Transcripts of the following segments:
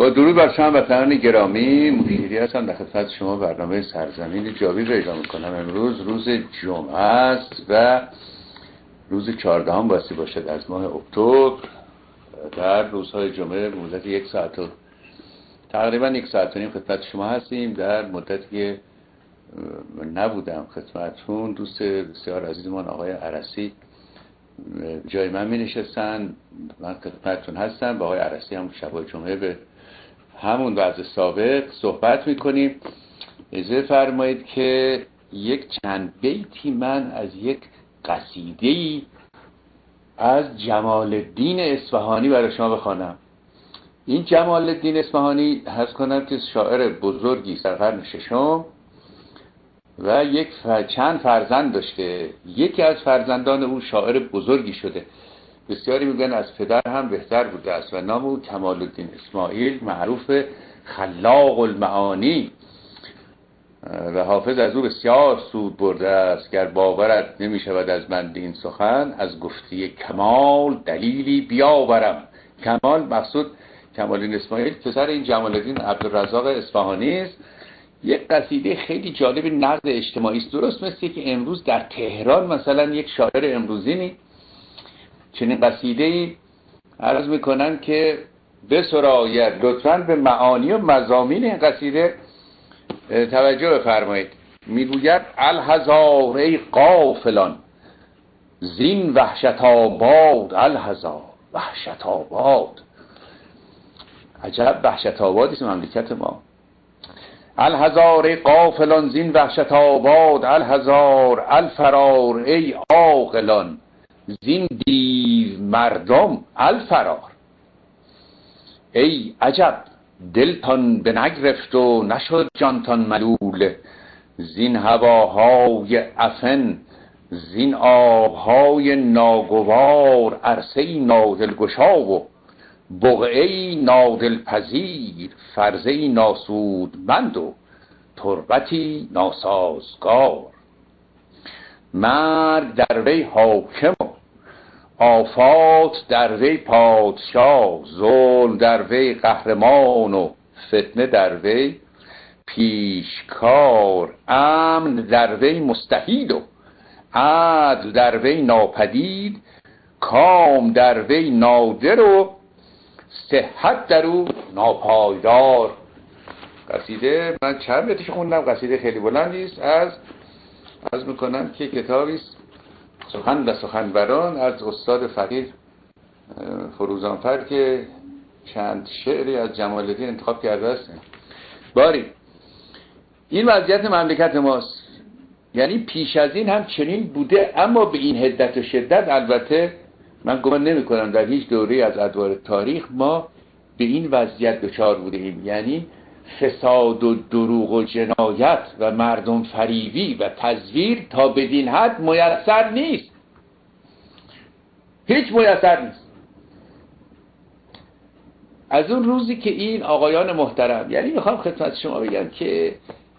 با درود بر شما وطنان گرامی مشیری هستم. در خدمت شما برنامه سرزمین جاوید را اجرا می‌کنم. امروز روز جمعه است و روز چهاردهم باستی باشد. از ماه اکتبر در روزهای جمعه مدت یک ساعت و تقریبا یک ساعت و نیم خدمت شما هستیم. در مدتی که نبودم خدمتون دوست بسیار عزیزمان آقای عرسی جای من می نشستن من خدمتتون هستم. با آقای عرسی هم شبای جمعه به همون وضع سابق صحبت می‌کنیم. اجازه فرمایید که یک چند بیتی من از یک قصیده از جمال الدین اصفهانی برای شما بخوانم. این جمال الدین اصفهانی هست کنم که شاعر بزرگی در قرن ششم و یک چند فرزند داشته. یکی از فرزندان او شاعر بزرگی شده. بسیاری میگن از پدر هم بهتر بوده است و نام او کمال الدین اسماعیل معروف خلاق المعانی. و حافظ از او بسیار سود برده است. گر باورت نمی شود از من دین سخن از گفتی کمال دلیلی بیاورم. کمال مقصود کمال الدین اسماعیل پسر این جمال الدین عبدالرزاق اصفهانی است. یک قصیده خیلی جالب نقد اجتماعی است. درست مثل که امروز در تهران مثلا یک شاعر امروزینی چنین قصیده ای عرض می‌کنن که بسراید لطفا به معانی و مزامین این قصیده توجه بفرمایید. می‌گوید الهزار ای قافلان زین وحشت آباد الهزار وحشت آباد عجب وحشت آبادی مملکت ما. الهزار قافلان زین وحشت آباد الهزار الفرار ای عاقلان. زین دیو مردم الفرار. ای عجب دلتان به نگرفت و نشد جانتان ملول. زین هواهای افن زین آبهای ناگوار عرصه نادلگشا و بقعه نادلپذیر فرزه ناسودمند و تربتی ناسازگار. مرگ در وی حاکم و آفات در وی پادشاه ظلم در وی قهرمان و فتنه در وی پیشکار امن در وی مستحید و عدل در وی ناپدید کام در وی نادر و صحت در او ناپایدار. قصیده من چند بیتش خوندم؟ قصیده خیلی بلندی است. از از می‌کنم که کتابی است. سخن و سخنوران از استاد فقیر فروزانفر که چند شعری از جمال الدین انتخاب کرده است. باری این وضعیت مملکت ماست. یعنی پیش از این هم چنین بوده اما به این هدت و شدت البته من گمان نمی کنم در هیچ دوره از ادوار تاریخ ما به این وضعیت دچار بوده ایم یعنی فساد و دروغ و جنایت و مردم فریبی و تزویر تا بدین حد میسر نیست. هیچ میسر نیست. از اون روزی که این آقایان محترم یعنی می‌خوام خدمت شما بگم که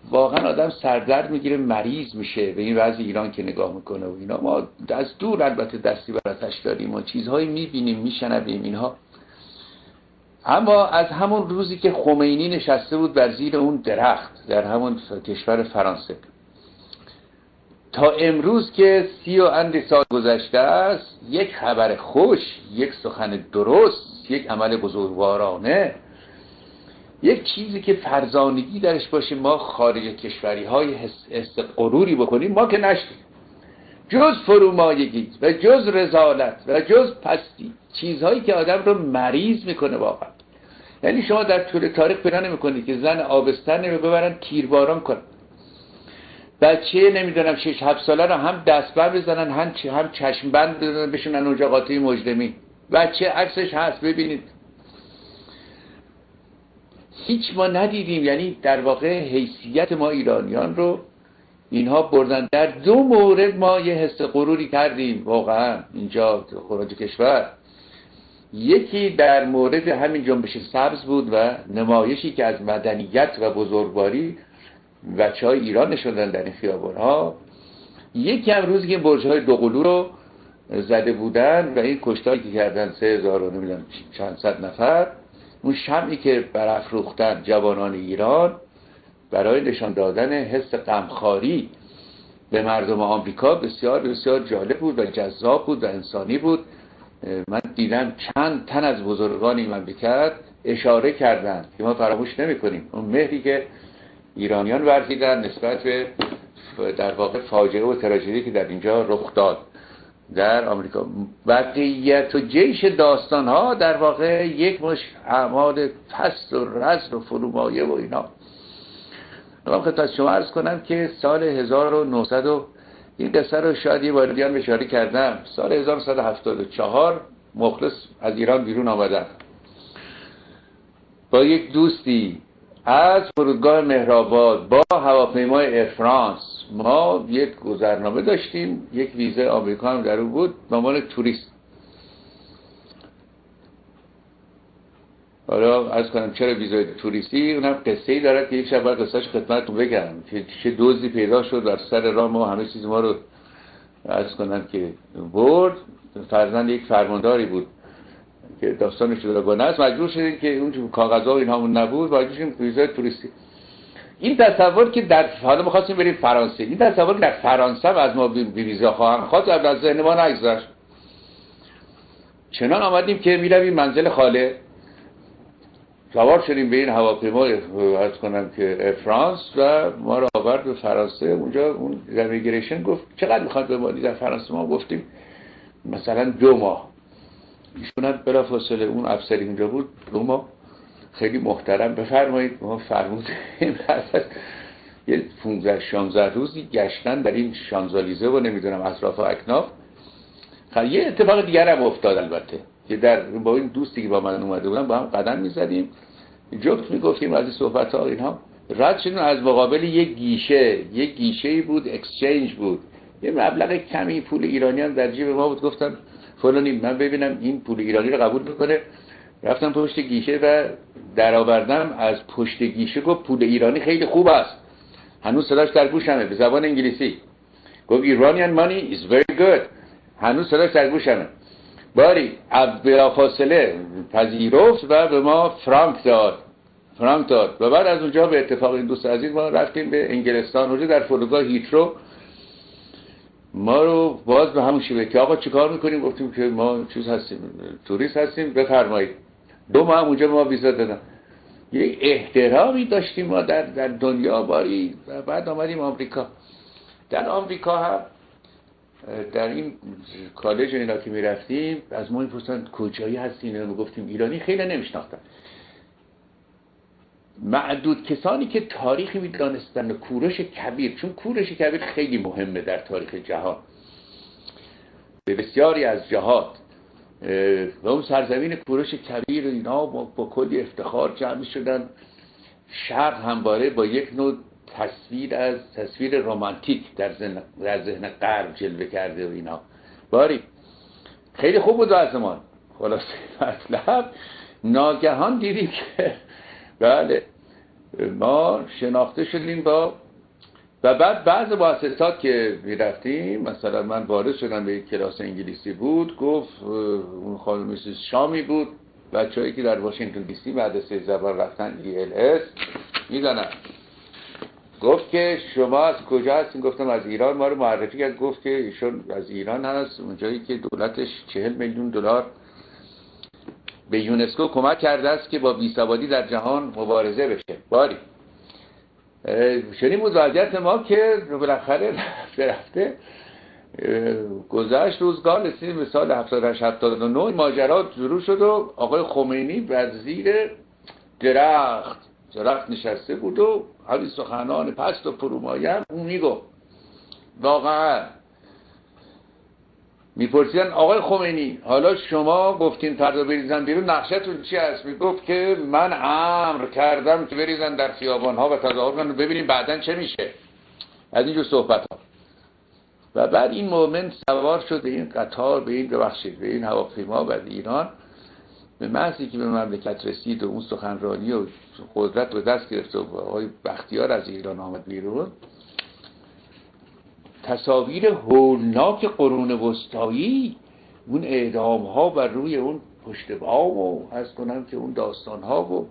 واقعا آدم سردرد می‌گیره مریض میشه. به این وضع ایران که نگاه می‌کنه و اینا ما از دور البته دستی براتش داریم و چیزهایی می‌بینیم میشنویم اینها. اما از همون روزی که خمینی نشسته بود بر زیر اون درخت در همون کشور فرانسه. تا امروز که سی و اندی سال گذشته است یک خبر خوش یک سخن درست یک عمل بزرگوارانه یک چیزی که فرزانگی درش باشه ما خارج کشوری های حس قروری بکنیم ما که نشدیم جز فرومایگی و جز رزالت و جز پستی. چیزهایی که آدم رو مریض می‌کنه واقعا. یعنی شما در طول تاریخ پیدا نمی‌کنید که زن آبستن رو ببرن تیرباران کنن. بچه نمی‌دونم شش هفت ساله رو هم دستبر بزنن هم هم چشم بند بزنن بشونن اونجا قاطعی مجرمی. بچه عکسش هست ببینید. هیچ ما ندیدیم یعنی در واقع حیثیت ما ایرانیان رو اینها بردن. در دو مورد ما یه حس غروری کردیم. واقعا اینجا خراج کشور. یکی در مورد همین جنبش سبز بود و نمایشی که از مدنیت و بزرگواری بچه های ایران نشوندن در این خیابان ها یکی هم روزی که برج های دوقلو رو زده بودن و این کشتاری که کردن سه هزار و نمی‌دونم چند صد نفر اون شمعی که برافروختن جوانان ایران برای نشان دادن حس غمخواری به مردم آمریکا بسیار بسیار جالب بود و جذاب بود و انسانی بود. من دیدم چند تن از بزرگان این مملکت اشاره کردند که ما فراموش نمی کنیم اون مهری که ایرانیان ورزیدن نسبت به در واقع فاجعه و تراژدی که در اینجا رخ داد در آمریکا. بقیت و جیش داستان ها در واقع یک مش اعمال پست و رزل و فرومایه و اینا. من خدمت شما ارز کنم که سال 1900 و این قصه رو شاید یه واردیان اشاره کردم. سال 1974 مخلص از ایران بیرون آمدن. با یک دوستی از فرودگاه مهرآباد با هواپیمای افرانس ما یک گذرنامه داشتیم یک ویزه آمریکا هم در اون بود به عنوان توریست. حالا از کنم چرا ویزای توریستی؟ اونم قصه ای دارد که یک شب باید قصهش خدمتتون بگم که چه دوزی پیدا شد در سر راه ما. همه چیز ما رو از کنم که برد. فرزند یک فرمانداری بود که داستانش جداگانه است. مجبور شدیم که اون کاغذها و اینها نبود. مجبور شدیم ویزای توریستی. این تصور که در حالا می‌خواستیم بریم فرانسه. این تصور که در فرانسه از ما ویزا خواهم خواست. از ذهن ما نگذشت. چنان آمدیم که می‌رویم منزل خاله. سوار شدیم به این هواپیما از کنم که فرانس و ما را آورد به فرانسه. اونجا اون امیگریشن گفت چقدر می‌خواد ما در فرانسه ما گفتیم مثلا دو ماه. ایشون هم بلا فاصله اون افسری اونجا بود دو ماه. خیلی محترم. بفرمایید ما فرمودیم. یه 15 16 روزی گشتن در این شانزالیزه و نمی‌دونم اطراف و اکناف. خب، یه اتفاق دیگر هم افتاد البته. که در با این دوستی که با من اومده بودن با هم قدم می‌زدیم. جفت می‌گفتیم از این صحبت ها اینها رد شدیم. از مقابل یک گیشه یک گیشه بود اکسچنج بود. یه مبلغ کمی پول ایرانیان در جیب ما بود. گفتم فلانی من ببینم این پول ایرانی رو قبول می‌کنه. رفتم پشت گیشه و درآوردم. از پشت گیشه گفت پول ایرانی خیلی خوب است. هنوز صداش در گوشمه به زبان انگلیسی. گفت ایرانیان مانی is very good. هنوز صداش در گوشمه باری بلا فاصله پذیرفت و به ما فرانک داد. فرانک داد. و بعد از اونجا به اتفاق این دوست عزیز ما رفتیم به انگلستان. اونجا در فرودگاه هیترو. ما رو باز به همون شیوه که آقا چیکار می‌کنیم؟ گفتیم که ما چیز هستیم توریست هستیم بفرمایید. دو ماه اونجا ما ویزا دادن. یک احترامی داشتیم ما در, در دنیا. باری و بعد آمدیم آمریکا. در آمریکا هم در این کالج اینا که می‌رفتیم از ما می‌پرسن کجایی هستین و گفتیم ایرانی خیلی نمیشناختن. معدود کسانی که تاریخی می‌دانستن کورش کبیر چون کورش کبیر خیلی مهمه در تاریخ جهان. به بسیاری از جهات و اون سرزمین کورش کبیر اینا با, کلی افتخار جمع شدن شرق همواره با یک نوع تصویر از تصویر رومانتیک در ذهن در ذهن غرب جلوه کرده و اینا. باری. خیلی خوب بود آسمان خلاصه مطلب. ناگهان دیدیم که بله. ما شناخته شدیم با و بعد بعض واسطات که می‌رفتیم مثلا من وارد شدم به یک کلاس انگلیسی بود گفت اون خانم شامی بود. بچه‌ای که در واشنگتن دی سی مدرسه زبان رفتن ELS می‌دانن گفت که شما از کجا هستین؟ گفتم از ایران. ما رو معرفی کرد. گفت که ایشون از ایران هست. اونجایی که دولتش چهل میلیون دلار به یونسکو کمک کرده است که با بیسوادی در جهان مبارزه بشه. باری. شنیم بود وضعیت ما که بالاخره رفته رفته گذشت روزگار رسیدیم به سال 78 79 ماجرات شروع شد و آقای خمینی بر زیر درخت درخت نشسته بود و همین سخنان پست و پرومایم اون میگو واقعا. میپرسیدن آقای خمینی حالا شما گفتین فردا بریزن بیرون نقشتون چی است؟ می‌گفت که من امر کردم که بریزن در خیابان ها و تظاهر کنن. ببینیم بعدا چه میشه. از اینجور صحبت ها و بعد این مومن سوار شد به این قطار به این ببخشید به این هواپیما و ایران. به محضی که به مملکت رسید و اون سخنرانی و قدرت به دست گرفت و آقای بختیار از ایران آمد بیرون تصاویر هولناک قرون وسطایی اون اعدام ها بر روی اون پشت بام و از کنم که اون داستان ها و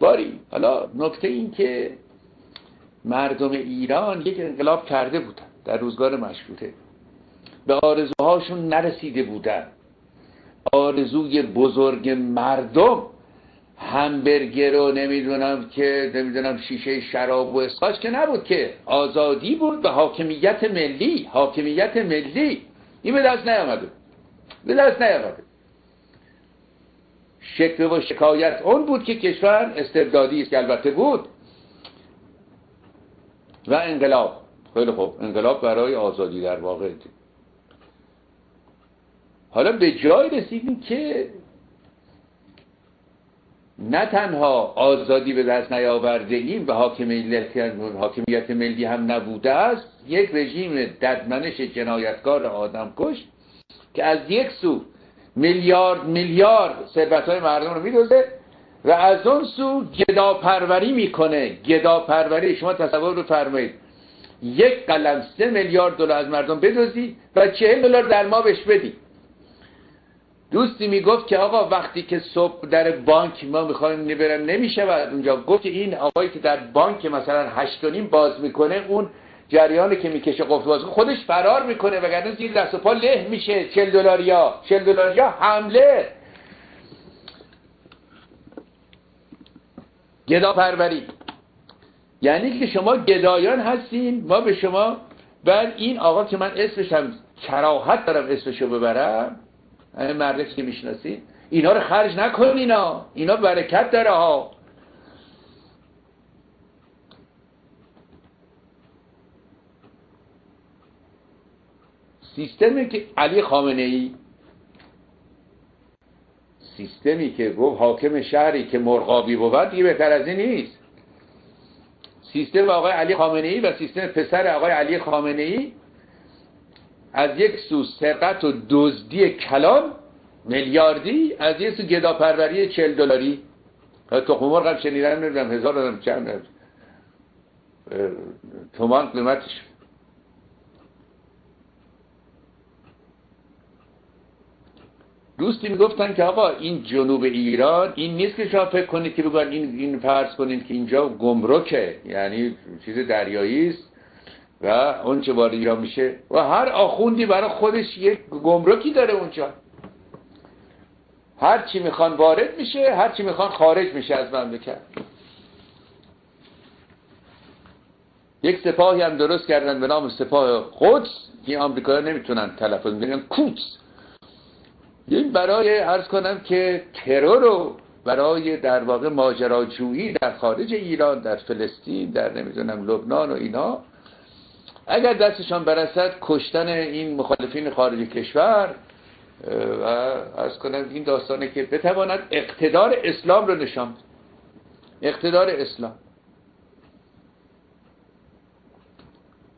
باری حالا نکته این که مردم ایران یک انقلاب کرده بودن در روزگار مشروطه به آرزوهاشون نرسیده بودن. آرزوی بزرگ مردم. همبرگر و نمی‌دونم که نمی‌دونم شیشه شراب و اسکاش که نبود که. آزادی بود و حاکمیت ملی. حاکمیت ملی. این به دست نیامده. به دست نیامده. شکل و شکایت اون بود که کشور استبدادی است البته بود. و انقلاب. خیلی خوب. انقلاب برای آزادی در واقع. حالا به جای رسیدیم که نه تنها آزادی به دست نیاورده ایم و حاکمیت ملی هم نبوده است یک رژیم ددمنش جنایتکار آدم کش که از یک سو میلیارد میلیارد ثروت های مردم رو میدوزه و از اون سو گدا پروری می‌کنه. گدا پروری شما تصور رو فرمایید. یک قلم سه میلیارد دلار از مردم بدوزی و چهل دلار در ما بهش بدی دوستی می‌گفت که آقا وقتی که صبح در بانک ما می‌خوایم نبرم نمی‌شود اونجا. گفت که این آقایی که در بانک مثلا هشت باز می‌کنه اون جریانی که می‌کشه قفل باز خودش فرار می‌کنه وگرنه زیر دست و پا له میشه. 40 دلاریا. 40 دلاریا حمله. گدا پروری یعنی که شما گدایان هستین. ما به شما بعد این آقا که من اسمش کراهت دارم اسمشو ببرم. مردش که می‌شناسین. اینا رو خرج نکن اینا. اینا برکت داره ها. سیستمی که علی خامنه ای سیستمی که گفت حاکم شهری که مرغابی بود دیگه بهتر از این نیست. سیستم آقای علی خامنه ای و سیستم پسر آقای علی خامنه ای از یک سو سرقت و دزدی کلان میلیاردی از یک سو گداپروری چل دلاری. تخم مرغ هم شنیدن نمی‌دونم هزار دارم چند تومان قیمتش. دوستی می‌گفتن که آقا این جنوب ایران این نیست که شما فکر کنید که بگن این این فرض کنید که اینجا گمرکه یعنی چیز دریایی است. و اون چه وارد میشه و هر آخوندی برای خودش یک گمرکی داره اونجا. هر چی می‌خوان وارد میشه هر چی می‌خوان خارج میشه از مملکت. یک سپاهی هم درست کردن به نام سپاه قدس. که آمریکایی‌ها نمی‌تونن تلفظ بگن کوتس این برای ارز کنم که ترور رو برای در واقع ماجراجویی در خارج ایران در فلسطین در نمی‌دونم لبنان و اینا اگر دستشان برسد کشتن این مخالفین خارج کشور و از کنم این داستانه که بتواند اقتدار اسلام رو نشان اقتدار اسلام.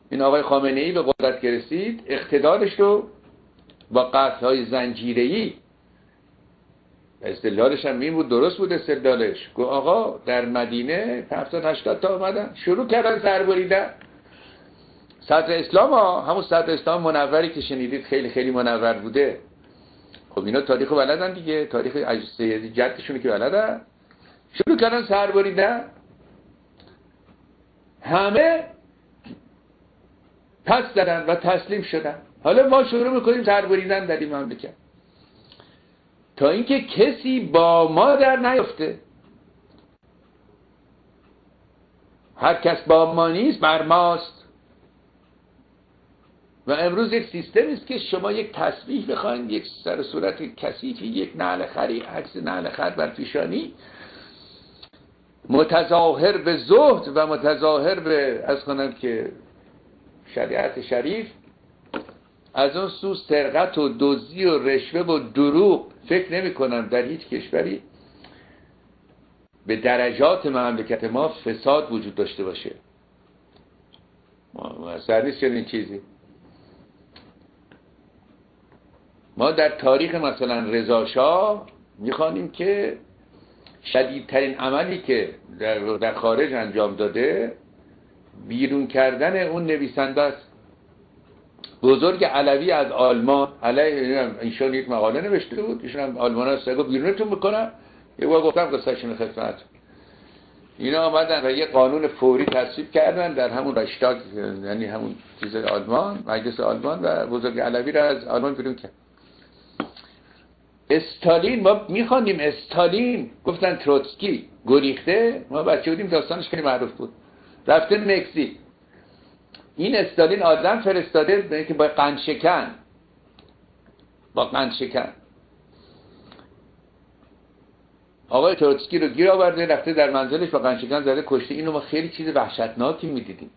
این آقای خامنه ای به قدرت رسید اقتدارش رو با قتل های زنجیری استدلالش هم این بود درست بود استدلالش. گو آقا در مدینه 70 80 تا آمدن شروع کردن سربریدن صدر اسلام ها همون صدر اسلام منوری که شنیدید خیلی خیلی منور بوده. خب اینا تاریخ بلدن دیگه تاریخ سیدی جدشونه که بلدن. شروع کردن سربریدن همه پس دادن و تسلیم شدن. حالا ما شروع می‌کنیم سربریدن در این مملکت. تا اینکه کسی با ما در نیفته هر کس با ما نیست بر ماست. و امروز یک سیستم است که شما یک تصویح بخواید یک سر صورت کثیفی یک نعل خری عکس نعل خر بر پیشانی. متظاهر به زهد و متظاهر به از کنم که شریعت شریف از اون سو سرقت و دزدی و رشوه و دروغ فکر نمی کنم در هیچ کشوری. به درجات مملکت ما فساد وجود داشته باشه. ما نیست چنین چیزی. ما در تاریخ مثلا رضاشاه می‌خوانیم که شدیدترین عملی که در خارج انجام داده بیرون کردن اون نویسنده است. بزرگ علوی از آلمان علی ایشان یک مقاله نوشته بود ایشون هم آلمان هست گفت بیرونتون می‌کنم. یه بار گفتم قصهشون خدمت. اینا آمدن و یه قانون فوری تصویب کردن در همون رشتاگ یعنی همون چیز آلمان مجلس آلمان و بزرگ علوی را از آلمان بیرون کرد. استالین ما میخواندیم استالین. گفتن تروتسکی گریخته. ما بچه بودیم داستانش خیلی معروف بود. رفته مکزیک. این استالین آدم فرستاده که با قند شکن. با قند آقای تروتسکی رو گیر آورده رفته در منزلش با قند شکن زده کشته. اینو ما خیلی چیز وحشتناکی می‌دیدیم.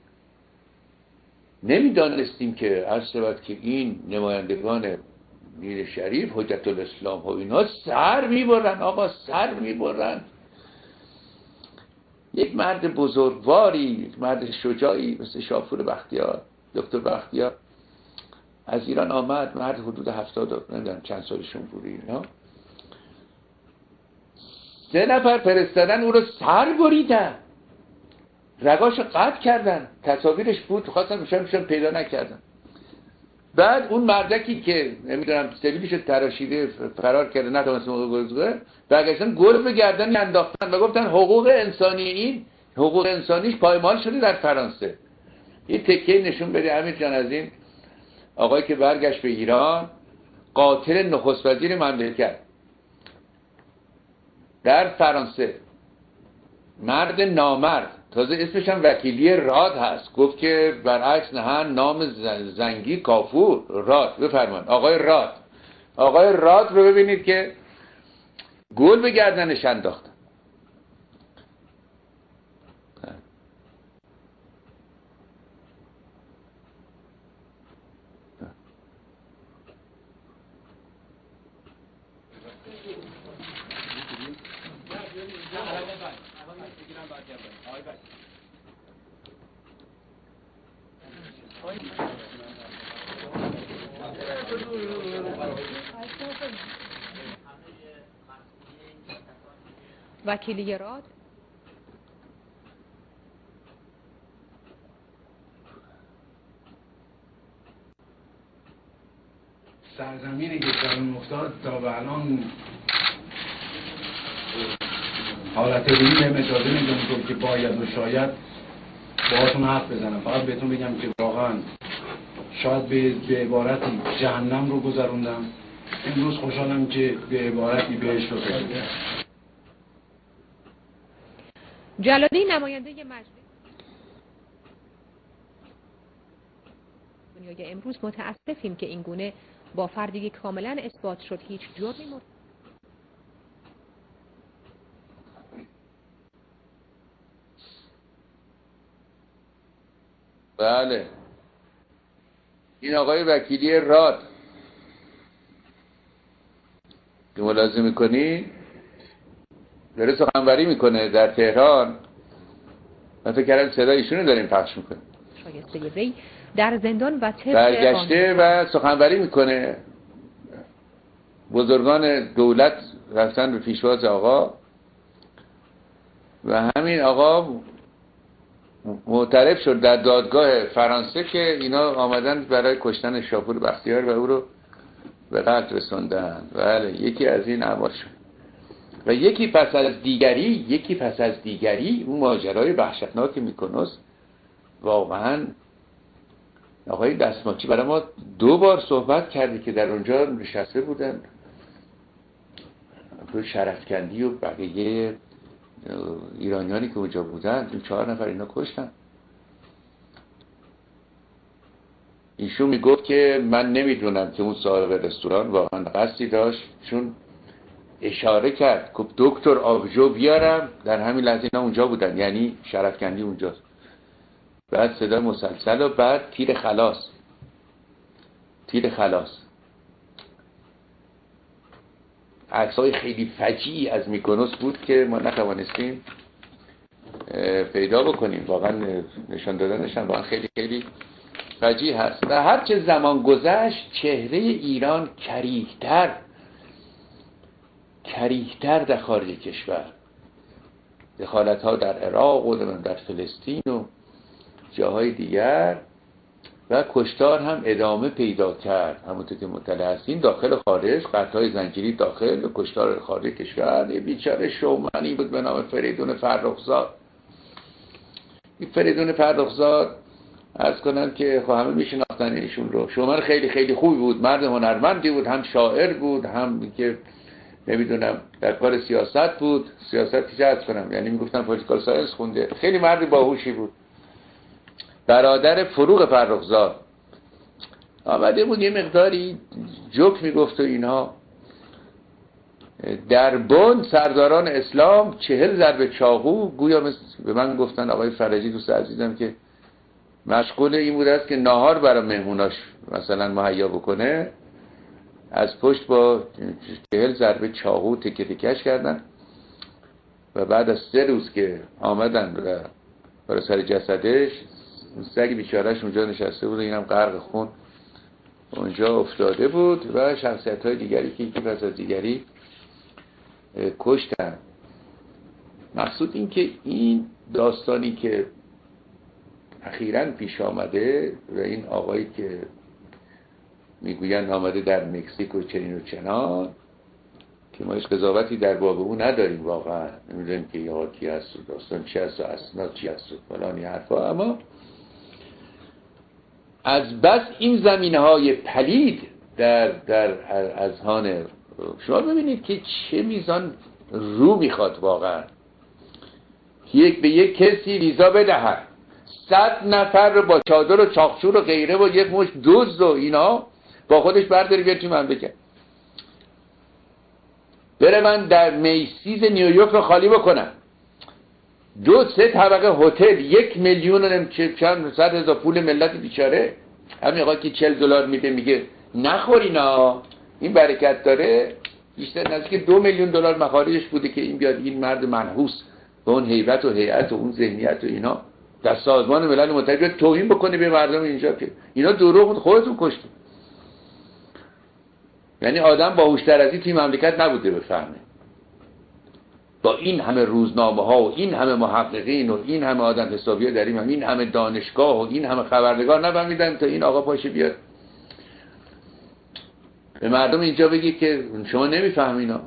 نمی‌دانستیم که سبت که این نمایندگان دین شریف حجت الاسلام ها اینا سر می‌برن آقا سر می‌برن. یک مرد بزرگواری یک مرد شجاعی مثل شافور بختیار دکتر بختیار از ایران آمد مرد حدود هفتاد نمی‌دونم چند سالشون بوده اینا. سه نفر فرستادن او رو سر بریدن. رگاش قطع کردن. تصاویرش بود خواستم میشن میشن پیدا نکردن. بعد اون مردکی که نمی‌دونم سبیلش تراشیده فرار کرده نتونست موقع گذاره برگشتن گل به گردن انداختن و گفتن حقوق انسانی این حقوق انسانیش پایمال شده در فرانسه. یه تکه نشون بده امیر جان از این آقای که برگشت به ایران قاتل نخست وزیر مملکت. در فرانسه مرد نامرد. تازه اسمش هم وکیلی راد هست. گفت که برعکس نهن نام زنگی کافور. راد. بفرمان آقای راد. آقای راد رو ببینید که گل به گردنش انداختن وکیلی راد سرزمینی که در افتاد تا به الان حالت روی هم اجازه نمی‌دونم که باید و شاید باهاتون حرف بزنم. فقط بهتون بگم که واقعا شاید به, به عبارتی جهنم رو گذروندم. امروز خوشحالم که به عبارتی بهش رو جلالی نماینده مجلس. دنیای امروز متاسفیم که این گونه با فردی کاملا اثبات شد. هیچ جرمی مرد بله. این آقای وکیلی راد. که ملاحظه می‌کنی داره سخنوری می‌کنه در تهران. من فکر کردم صدای ایشونو داریم پخش می‌کنه شایسته در زندان و برگشته و سخنوری می‌کنه. بزرگان دولت رفتن به پیشواز آقا. و همین آقا معترف شد در دادگاه فرانسه که اینا آمدن برای کشتن شاپور بختیار و او رو به قتل رسوندن. بله یکی از این اعمال شد. و یکی پس از دیگری یکی پس از دیگری اون ماجرای وحشتناک میکنوس واقعا آقای دستماچی برای ما دو بار صحبت کردی که در اونجا نشسته بودن. تو شرفکندی و بقیه ایرانیانی که اونجا بودن این چهار نفر اینا کشتن. ایشون می‌گفت که من نمی‌دونم که اون صاحب رستوران واقعا قصدی داشت. چون اشاره کرد. گفت دکتر آبجو بیارم. در همین لحظه اینا اونجا بودن. یعنی شرفکندی اونجاست. بعد صدا مسلسل و بعد تیر خلاص. تیر خلاص. عکس های خیلی فجی از میکنوس بود که ما نتوانستیم پیدا بکنیم. واقعا نشان دادنشان واقعا خیلی خیلی فجی هست. و هرچه زمان گذشت چهره ایران کریهتر کریهتر در خارج کشور. دخالت ها در عراق و در فلسطین و جاهای دیگر. و کشتار هم ادامه پیدا کرد. همونطور که مطلع هستیم داخل خارج قطعای زنجیری داخل و کشتار خارج کشور. یه بیچاره شومنی بود به نام فریدون فرخزاد. این فریدون فرخزاد عرض کنم که خب همه میشناختن ایشون رو. شومن خیلی خیلی خوبی بود مرد هنرمندی بود هم شاعر بود هم که نمی‌دونم. در کار سیاست بود. سیاست چه کنم. یعنی می‌گفتن political science خونده. خیلی مرد باهوشی بود. برادر فروغ فرخزاد. آمده بود یه مقداری جوک می‌گفت و اینها در بند سرداران اسلام چهل ضرب چاقو گویا به من گفتن آقای فرجی دوست عزیزم که مشغول این بود است که ناهار برای مهموناش مثلا مهیا بکنه. از پشت با چهل ضربه چاقو تکه تکش کردن. و بعد از سه روز که آمدن برای سر جسدش سگ بیچارش اونجا نشسته بود اینم غرق خون اونجا افتاده بود و شخصیت های دیگری که یکی پس از دیگری کشتن. مقصود این که این داستانی که اخیرا پیش آمده و این آقایی که می‌گویند آمده در مکزیک و چنین و چنان که ما هیچ قضاوتی در باب او نداریم واقعا. نمی‌دونیم که یه کی هست و داستان چی هست و اسناد چی هست و فلانی حرفا. اما از بس این زمینه های پلید در, در اذهان شما ببینید که چه میزان رو می‌خواد واقعا. یک به یک کسی ویزا بدهد. صد نفر رو با چادر و چاخچور و غیره و یک مش دوز و اینا با خودش برداری بیاد تو بکن بره من در میسیز نیویورک رو خالی بکنم. دو سه طبقه هتل یک میلیون و چند صد هزار پول ملت بیچاره. همین آقا که چل دلار میده میگه نخور اینا. این برکت داره. بیشتر نزدیک دو میلیون دلار مخارجش بوده که این بیاد این مرد منحوس به اون حیبت و هیئت و اون ذهنیت و اینا. در سازمان ملل متحد توهین بکنه به مردم اینجا که اینا دروغ خودتون کشتید. یعنی آدم باهوشتر از این توی مملکت نبوده بفهمه. با این همه روزنامه ها و این همه محققین و این همه آدم حسابی این این همه دانشگاه و این همه خبرنگار نفهمیدن تا این آقا پاشه بیاد. به مردم اینجا بگی که شما نمیفهمینا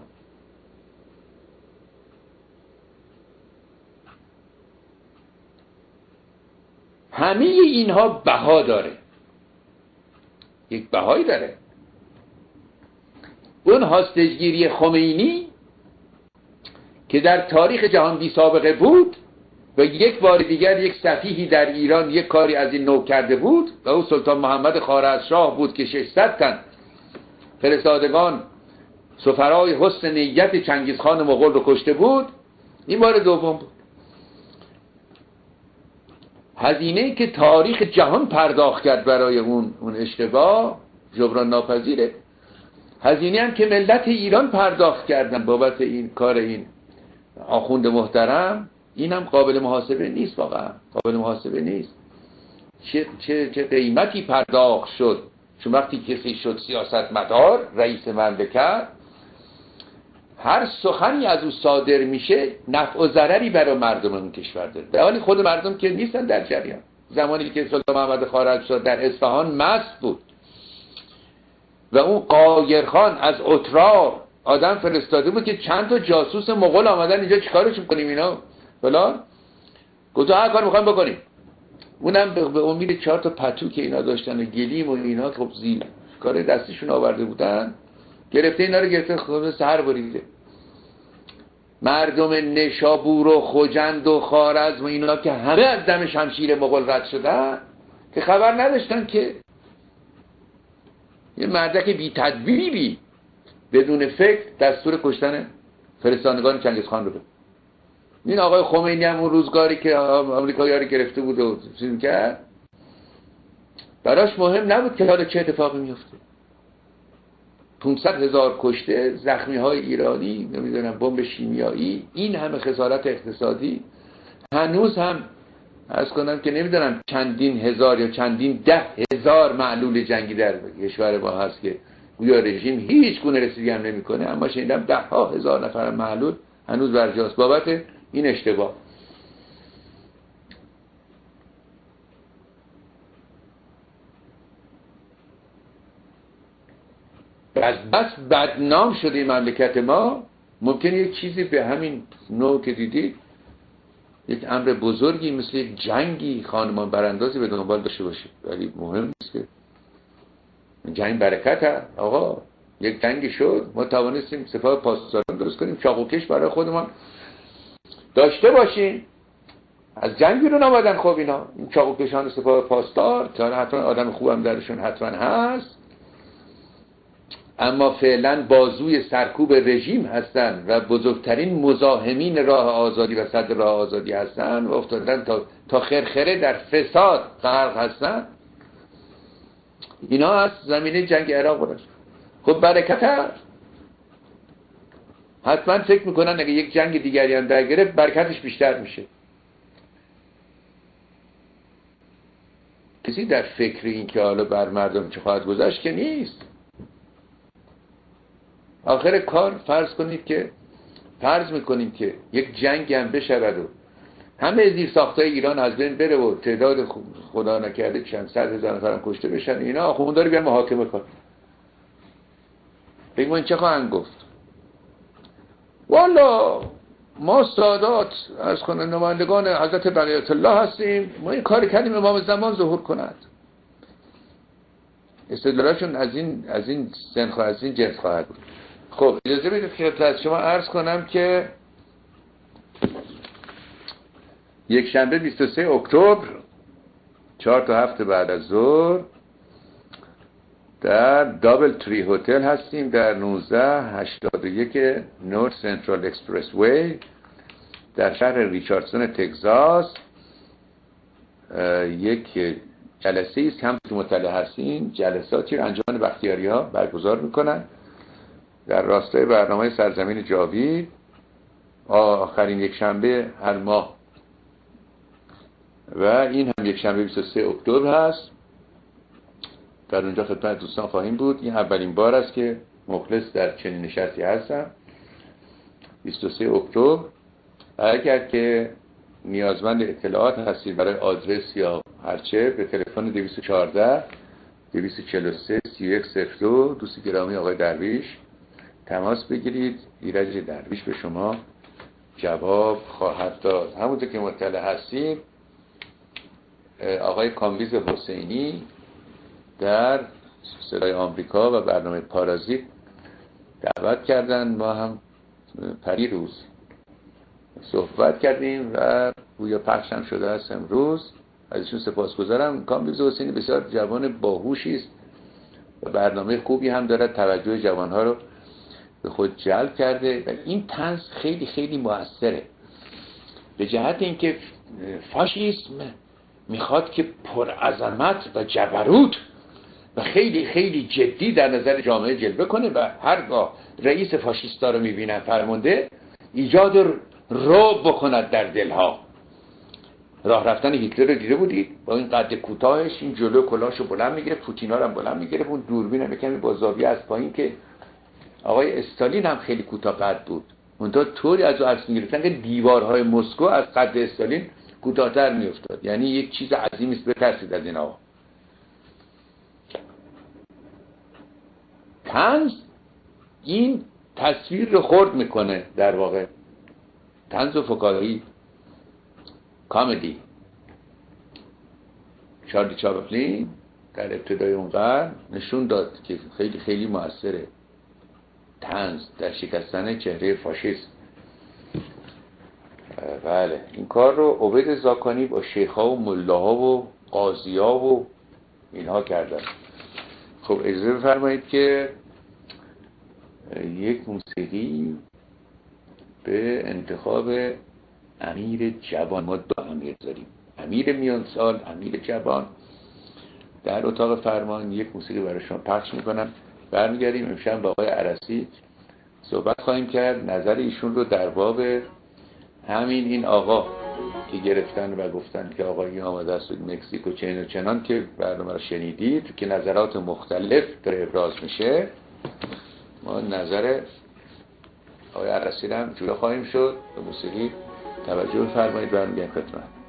همه اینها بها داره. یک بهایی داره. اون هاستجگیری خمینی که در تاریخ جهان بی سابقه بود و یک بار دیگر یک صفیحی در ایران یک کاری از این نو کرده بود و او سلطان محمد شاه بود که 600 تن فرستادگان سفرای حسن نیت چنگیزخان مغول رو کشته بود. این بار دوم بود. هزینه که تاریخ جهان پرداخت کرد برای اون اون اشتباه جبران ناپذیره. هزینه هم که ملت ایران پرداخت کردن بابت این کار این آخوند محترم اینم قابل محاسبه نیست واقعا. قابل محاسبه نیست. چه, چه, چه قیمتی پرداخت شد؟ چون وقتی کسی شد سیاست مدار رئیس مملکت هر سخنی از او صادر میشه نفع و ضرری برای مردم اون کشور داره. به حالی خود مردم که نیستن در جریان. زمانی که سلطان محمد خارج شد در اصفهان مست بود. و اون قایرخان از اترار آدم فرستاده بود که چند تا جاسوس مغول آمدن اینجا چیکارشون کنیم اینا؟ فلان؟ گفت هر کار می‌خوایم بکنیم. اونم به امید چهار تا پتو که اینا داشتن و گلیم و اینا خب زیر کار دستشون آورده بودن. گرفته اینا رو گرفته خود سهر بریده. مردم نشابور و خوجند و خارزم و اینا که همه از دم شمشیر مغول رد شدن که خبر نداشتن که یه مردک بی تدبیری. بدون فکر دستور کشتن فرستانگان چنگیز خان رو. این آقای خمینی هم اون روزگاری که آمریکایی رو گرفته بود و چیز کرد. براش مهم نبود که حالا چه اتفاقی میفته 500 هزار کشته زخمی های ایرانی نمی‌دونم بمب شیمیایی این همه خسارت اقتصادی. هنوز هم از کنم که نمی‌دونم چندین هزار یا چندین ده هزار معلول جنگی در کشور ما هست که گویا رژیم هیچ گونه رسیدگی هم نمی‌کنه اما شنیدم ده ها هزار نفر معلول هنوز برجاست بابت این اشتباه. از بس بدنام شده این مملکت ما. ممکن یک چیزی به همین نوع که دیدید یک امر بزرگی مثل یک جنگی خانمان براندازی به دنبال داشته باشه ولی مهم نیست که جنگ برکت هست. آقا یک جنگی شد ما توانستیم سپاه پاسداران درست کنیم. چاقوکش برای خودمان داشته باشیم. از جنگ بیرون آمدن خب اینا. این چاقوکشان سپاه پاسدار که حتما آدم خوبم درشون حتما هست. اما فعلا بازوی سرکوب رژیم هستند و بزرگترین مزاحمین راه آزادی و صد راه آزادی هستند و افتادن تا, تا خرخره در فساد غرق هستند اینا از زمینه جنگ عراق بودن. خب برکت هست. حتما فکر می‌کنن اگه یک جنگ دیگری هم در گرفت برکتش بیشتر میشه. کسی در فکر این که حالا بر مردم چه خواهد گذشت که نیست. آخر کار فرض کنید که فرض می‌کنیم که یک جنگ هم بشود و همه زیر ساختای ایران از بین بره و تعداد خدا نکرده چند صد هزار نفرم کشته بشن. اینا آخونداری بیان محاکمه کن بگم این چه خواهند گفت؟ والا ما سادات از کنه نمایندگان حضرت بقیت الله هستیم. ما این کاری کردیم امام زمان ظهور کند. استدلالشون از این از این سن از این جنس خواهد بود. خب اجازه بدید از شما عرض کنم که یک شنبه 23 اکتبر چهار تا هفته بعد از ظهر در دابل تری هتل هستیم در 1981 نورت سنترال اکسپرس وی در شهر ریچاردسون تگزاس. یک جلسه است هم که مطلع هستیم جلساتی رو انجام بختیاری ها برگزار می‌کنن. در راستای برنامه سرزمین جاوید آخرین یک شنبه هر ماه. و این هم یک شنبه 23 اکتبر هست. در اونجا خدمت دوستان خواهیم بود. این اولین بار است که مخلص در چنین نشستی هستم. 23 اکتبر. اگر که نیازمند اطلاعات هستید برای آدرس یا هرچه به تلفن 214 243 3102 دوست گرامی آقای درویش. تماس بگیرید. ایرج درویش به شما جواب خواهد داد. همونطور که مطلع هستیم آقای کامبیز حسینی در صدای آمریکا و برنامه پارازیت دعوت کردن. ما هم پری روز صحبت کردیم و گویا پخش هم شده است امروز. ازشون سپاس گذارم کامبیز حسینی بسیار جوان باهوشی است و برنامه خوبی هم دارد. توجه جوانها رو به خود جلب کرده و این تنز خیلی خیلی موثره. به جهت اینکه فاشیسم می‌خواد که پرعظمت و جبروت و خیلی خیلی جدی در نظر جامعه جلوه کنه و هرگاه رئیس فاشیستا رو می‌بینن فرمانده ایجاد رو بکند در دلها. راه رفتن هیتلر رو دیده بودید با این قد کوتاهش این جلو کلاشو بلند می‌گیره پوتینا رو بلند می‌گیره اون دوربین هم کمی با زاویه از پایین که آقای استالین هم خیلی کوتاه قد بود. اونتا طوری از او عکس می‌گرفتن که دیوارهای مسکو از قد استالین کوتاهتر میافتاد. یعنی یک چیز عظیمی است بترسید از این آقا. تنز این تصویر رو خورد می‌کنه در واقع. تنز و فکاهی کامدی. چارلی چاپلین در ابتدای اون نشون داد که خیلی خیلی موثره. تنز در شکستن چهره فاشیست. بله. این کار رو عبید زاکانی با شیخها و ملاها و قاضیا و اینها کردن. خب اجازه بفرمایید که یک موسیقی به انتخاب امیر جوان. ما دو امیر داریم. امیر میان سال امیر جوان. در اتاق فرمان یک موسیقی برای شما پخش می‌کنم. برمیگردیم. امشب با آقای عرسی صحبت خواهیم کرد. نظر ایشون رو در باب همین این آقا که گرفتن و گفتن که آقایی آمده است مکزیک و چین و چنان که برنامه رو شنیدید که نظرات مختلف در ابراز میشه. ما نظر آقای عرسی هم جلو خواهیم شد. به موسیقی توجه فرمایید. برمیگردیم خدمت.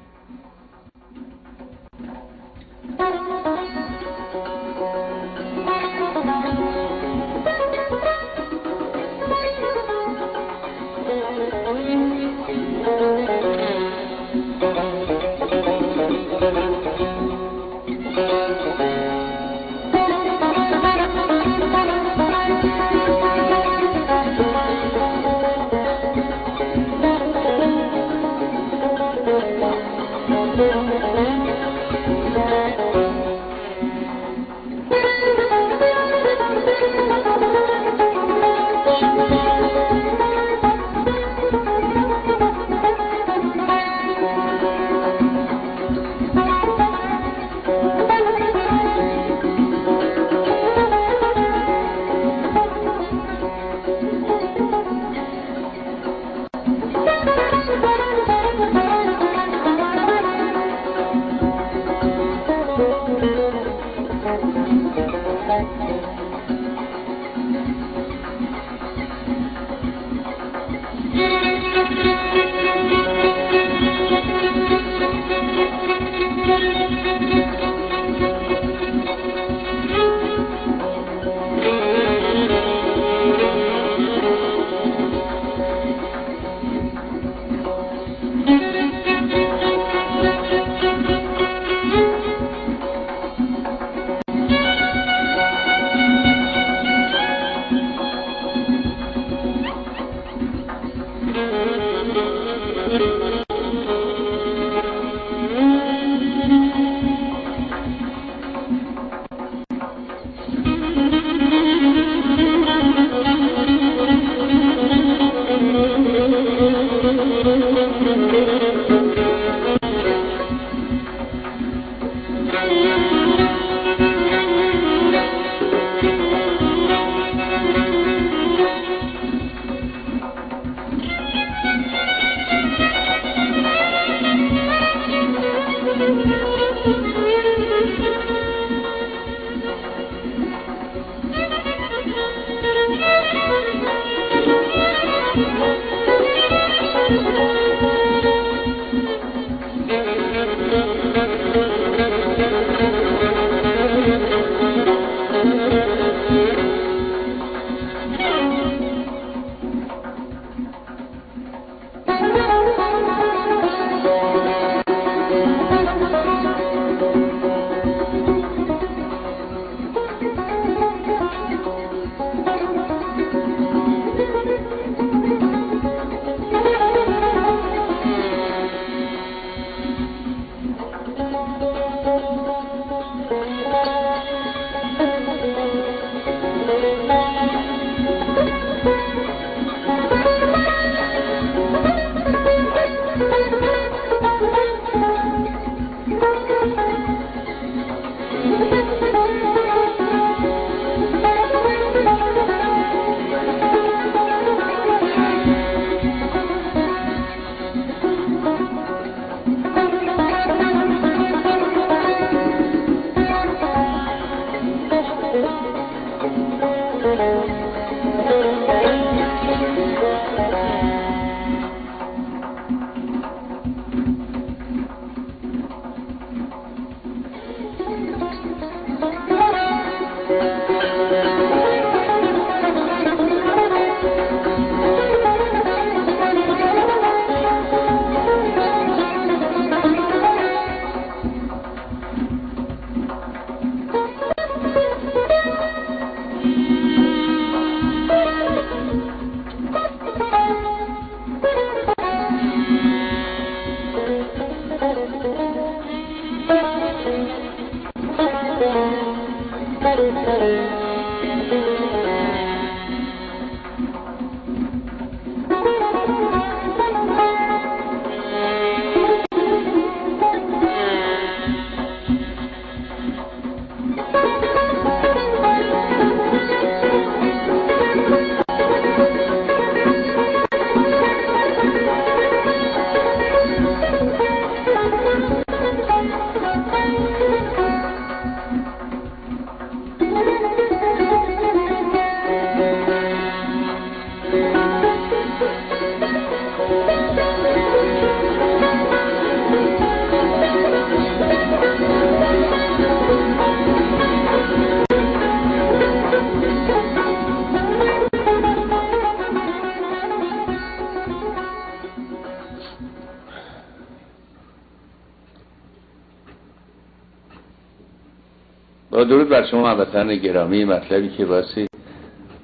درود بر شما هموطن گرامی مطلبی که باسی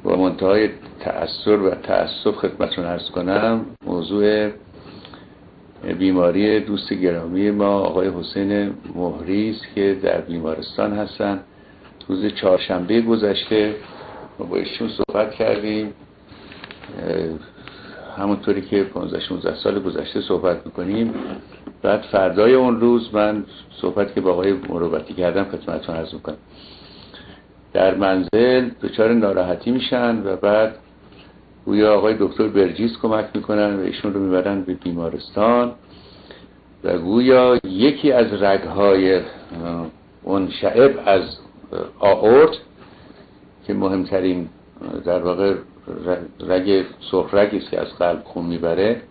با منتهای تأثیر و تأسف خدمتون ارز کنم. موضوع بیماری دوست گرامی ما آقای حسین مهری است که در بیمارستان هستن. روز چهارشنبه گذشته ما با ایشون صحبت کردیم. همونطوری که 15 16 سال گذشته صحبت می‌کنیم. بعد فردای اون روز من صحبت که با آقای مروبتی کردم خدمتتون عرض می‌کنم. در منزل دچار ناراحتی میشن و بعد گویا آقای دکتر برجیز کمک می‌کنن و ایشون رو می‌برن به بیمارستان و گویا یکی از رگهای اون شعب از آورد که مهمترین در واقع رگ سرخ است که از قلب خون می‌بره.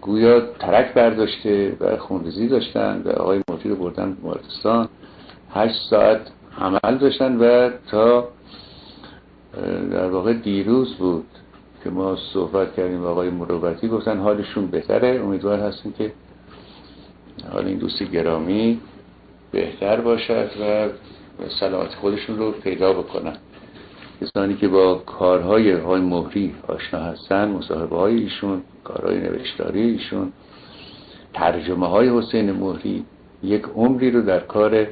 گویا ترک برداشته و خونریزی داشتن و آقای موتی رو بردن بیمارستان. هشت ساعت عمل داشتن و تا در واقع دیروز بود که ما صحبت کردیم آقای مروبتی گفتن حالشون بهتره. امیدوار هستیم که حال این دوست گرامی بهتر باشد و سلامت خودشون رو پیدا بکنن. کسانی که با کارهای های مهری آشنا هستن مصاحبه های ایشون کارهای نوشتاری ایشون ترجمه های حسین مهری یک عمری رو در کار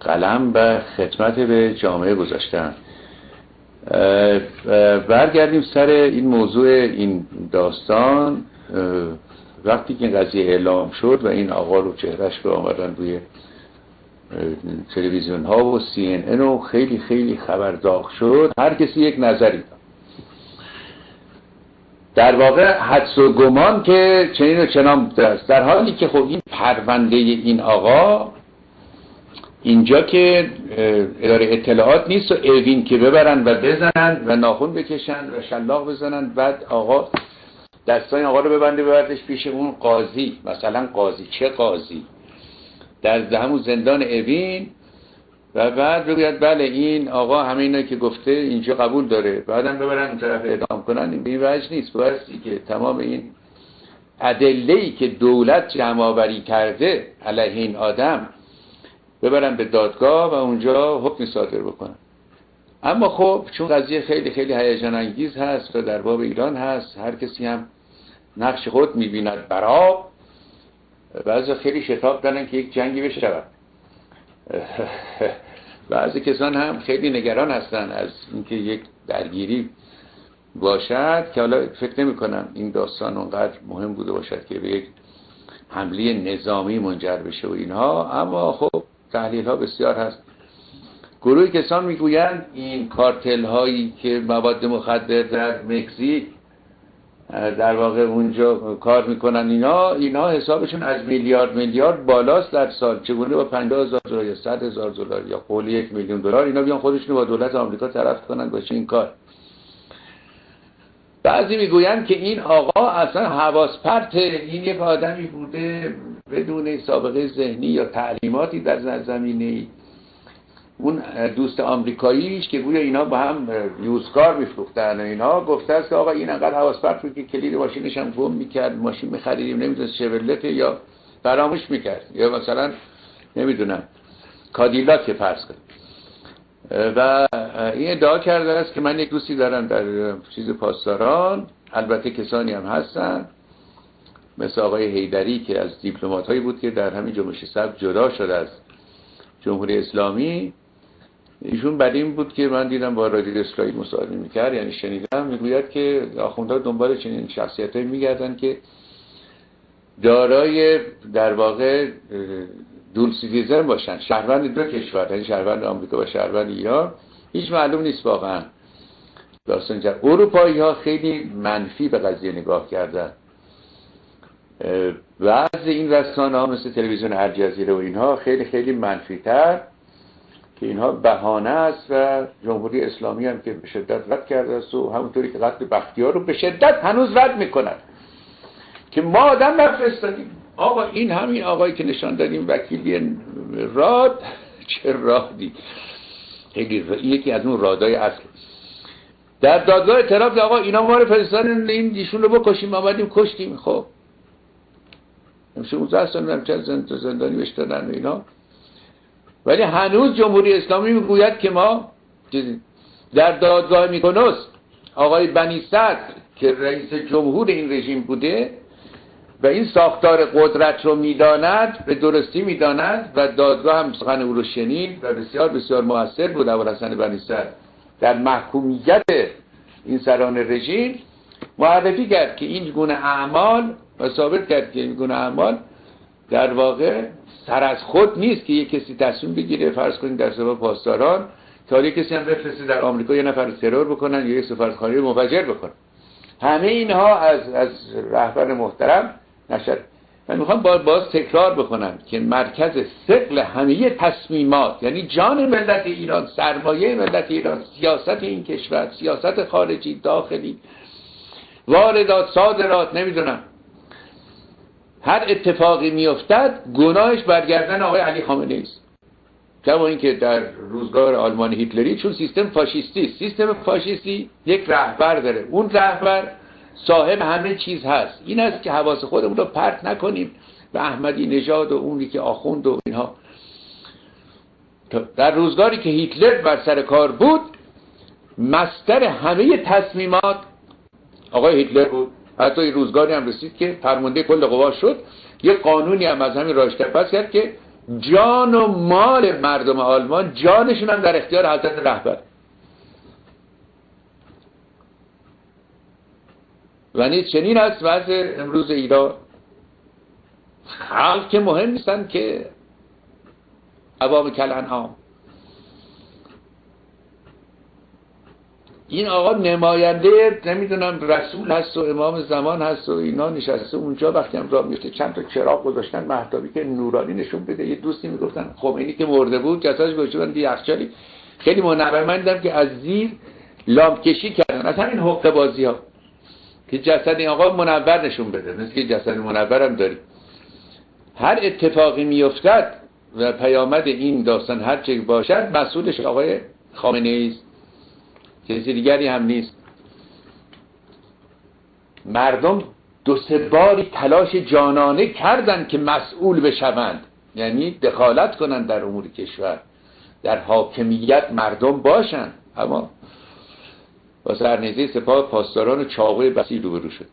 قلم و خدمت به جامعه گذاشتن. برگردیم سر این موضوع این داستان. وقتی که این قضیه اعلام شد و این آقا رو چهرش به آمدن روی تلویزیون ها و سی این ان خیلی خیلی خبرداغ شد. هر کسی یک نظری داد. در واقع حدس و گمان که چنین و چنان است در حالی که خب این پرونده این آقا اینجا که اداره اطلاعات نیست و اوین که ببرن و بزنن و ناخون بکشن و شلاق بزنن بعد آقا دستای آقا رو ببنده ببردش پیش اون قاضی. مثلا قاضی. چه قاضی؟ در همون زندان اوین و بعد بگوید بله این آقا همه اینا که گفته اینجا قبول داره. بعدم ببرن طرف اعدام کنن این وجه نیست. بایستی که تمام این ادله که دولت جمع کرده علیه این آدم ببرن به دادگاه و اونجا حکم صادر بکنن. اما خب چون قضیه خیلی خیلی هیجان انگیز هست و در باب ایران هست هر کسی هم نقش خود می‌بیند براب بعضی خیلی شتاب دارن که یک جنگی بشود. بعضی کسان هم خیلی نگران هستن از اینکه یک درگیری باشد که حالا فکر نمی کنم این داستان اونقدر مهم بوده باشد که به یک حمله نظامی منجر بشه و اینها. اما خب تحلیل ها بسیار هست. گروه کسان می‌گویند این کارتل هایی که مواد مخدر در مکزیک در واقع اونجا کار می‌کنن. اینا اینا حسابشون از میلیارد میلیارد بالاست در سال. چگونه با 50 هزار دلار یا 100 هزار دلار یا قول یک میلیون دلار اینا بیان خودشون با دولت آمریکا طرف کنن. باشه این کار. بعضی می‌گویند که این آقا اصلا حواس پرت این یک آدمی بوده بدون سابقه ذهنی یا تعلیماتی در زمینه اون دوست آمریکاییش که گویا اینا با هم یوزکار میفروختن و اینا گفته است که آقا این انقدر حواس پرت بود که کلید ماشینش هم گم می‌کرد ماشین میخریدیم نمی‌دونست شورلت یا فراموش می‌کرد یا مثلا نمی‌دونم کادیلاک فرض کنیم. و این ادعا کرده است که من یک دوستی دارم در چیز پاسداران البته کسانی هم هستن مثل آقای هیدری که از دیپلمات هایی بود که در همین جنبش سبز جدا شده از جمهوری اسلامی. ایشون بعد این بود که من دیدم با رادیو اسرائیل مصاحبه می‌کرد یعنی شنیدم می‌گوید که آخوندها دنبال چنین شخصیت هایی میگردن که دارای در واقع dual citizen باشن شهروند دو کشور یعنی شهروند آمریکا و شهروند ایران. هیچ معلوم نیست واقعا. داستان. اروپایی ها خیلی منفی به قضیه نگاه کردن. بعض این رسانه ها مثل تلویزیون الجزیره و اینها خیلی خیلی منفی تر که اینها بهانه است و جمهوری اسلامی هم که به شدت رد کرده است و همونطوری که قتل بختیار رو به شدت هنوز رد می‌کنن که ما آدم نفرستادیم. آقا این همین آقایی که نشان دادیم وکیلی راد چه رادی. خیلی یکی از اون رادای اصل. در دادگاه اعتراف آقا اینا ما رو فرستادن این دیشون رو بکشیم آمدیم کشتیم. خب. 16 سال چند زندانی بهش دادن اینا. ولی هنوز جمهوری اسلامی می‌گوید که ما در دادگاه میکنوس آقای بنی صدر که رئیس جمهور این رژیم بوده و این ساختار قدرت رو می‌داند به درستی می‌داند و دادگاه هم سخن او رو شنید و بسیار بسیار موثر بود ابوالحسن بنی صدر در محکومیت این سران رژیم معرفی کرد که این گونه اعمال و ثابت کرد که این گونه اعمال در واقع سر از خود نیست که یک کسی تصمیم بگیره فرض کنید در سبب پاسداران تا یک کسی هم بفرسته در آمریکا یه نفر ترور بکنن یا یک سفارتخانه رو مفجر بکنن. همه اینها از از رهبر محترم نشد من می‌خوام باز تکرار بکنم که مرکز سقل همه تصمیمات یعنی جان ملت ایران سرمایه ملت ایران سیاست این کشور سیاست خارجی داخلی واردات صادرات نمی‌دونم. هر اتفاقی میافتد گناهش برگردن آقای علی خامنه است. کما اینکه در روزگار آلمان هیتلری چون سیستم فاشیستی سیستم فاشیستی یک رهبر داره. اون رهبر صاحب همه چیز هست. این است که حواس خودمون رو پرت نکنیم به احمدی نژاد و اونی که آخوند و اینها. در روزگاری که هیتلر بر سر کار بود مستر همه تصمیمات آقای هیتلر بود. حتی روزگاری هم رسید که فرمانده کل قوا شد. یه قانونی هم از همین راشته پس کرد که جان و مال مردم آلمان جانشون هم در اختیار حضرت رهبر. و نیز چنین است وضع امروز ایران. خلق که مهم نیستن که عوام کلان هم این آقا نماینده نمی‌دونم رسول هست و امام زمان هست و اینا نشسته اونجا وقتی هم راه میفته چند تا چراغ گذاشتن مهتابی که نورانی نشون بده. یه دوستی می‌گفتن خمینی که مرده بود جسدش گذاشته بودن یخچالی. خیلی منورمندم که از زیر لامپ کشی کردن. از همین حقه بازی ها که جسد این آقا منور نشون بده. مثل که جسد منور هم داریم هر اتفاقی میافتد و پیامد این داستان هر چه باشد مسئولش آقای خامنه است. چیزی دیگری هم نیست. مردم دو سه باری تلاش جانانه کردند که مسئول بشوند. یعنی دخالت کنند در امور کشور. در حاکمیت مردم باشند. اما با سرنیزه سپاه پاسداران چاقوی بسی روبرو شد.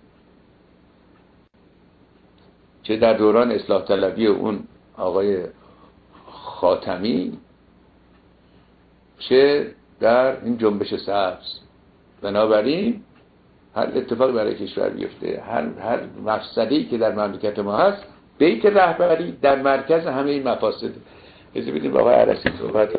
چه در دوران اصلاح طلبی اون آقای خاتمی چه در این جنبش سبز. بنابراین هر اتفاق برای کشور بیفته هر, هر مفسدی که در مملکت ما هست بیت رهبری در مرکز همه این مفاسد. بذار بدیم آقای عرسی صحبت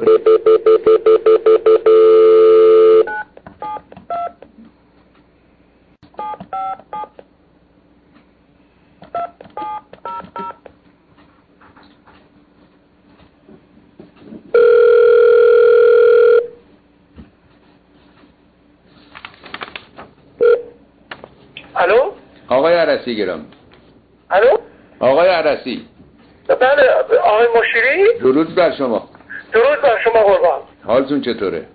آقای عرسی گرام. الو؟ آقای عرسی. بله آقای مشیری؟ درود بر شما. درود بر شما قربان. حالتون چطوره؟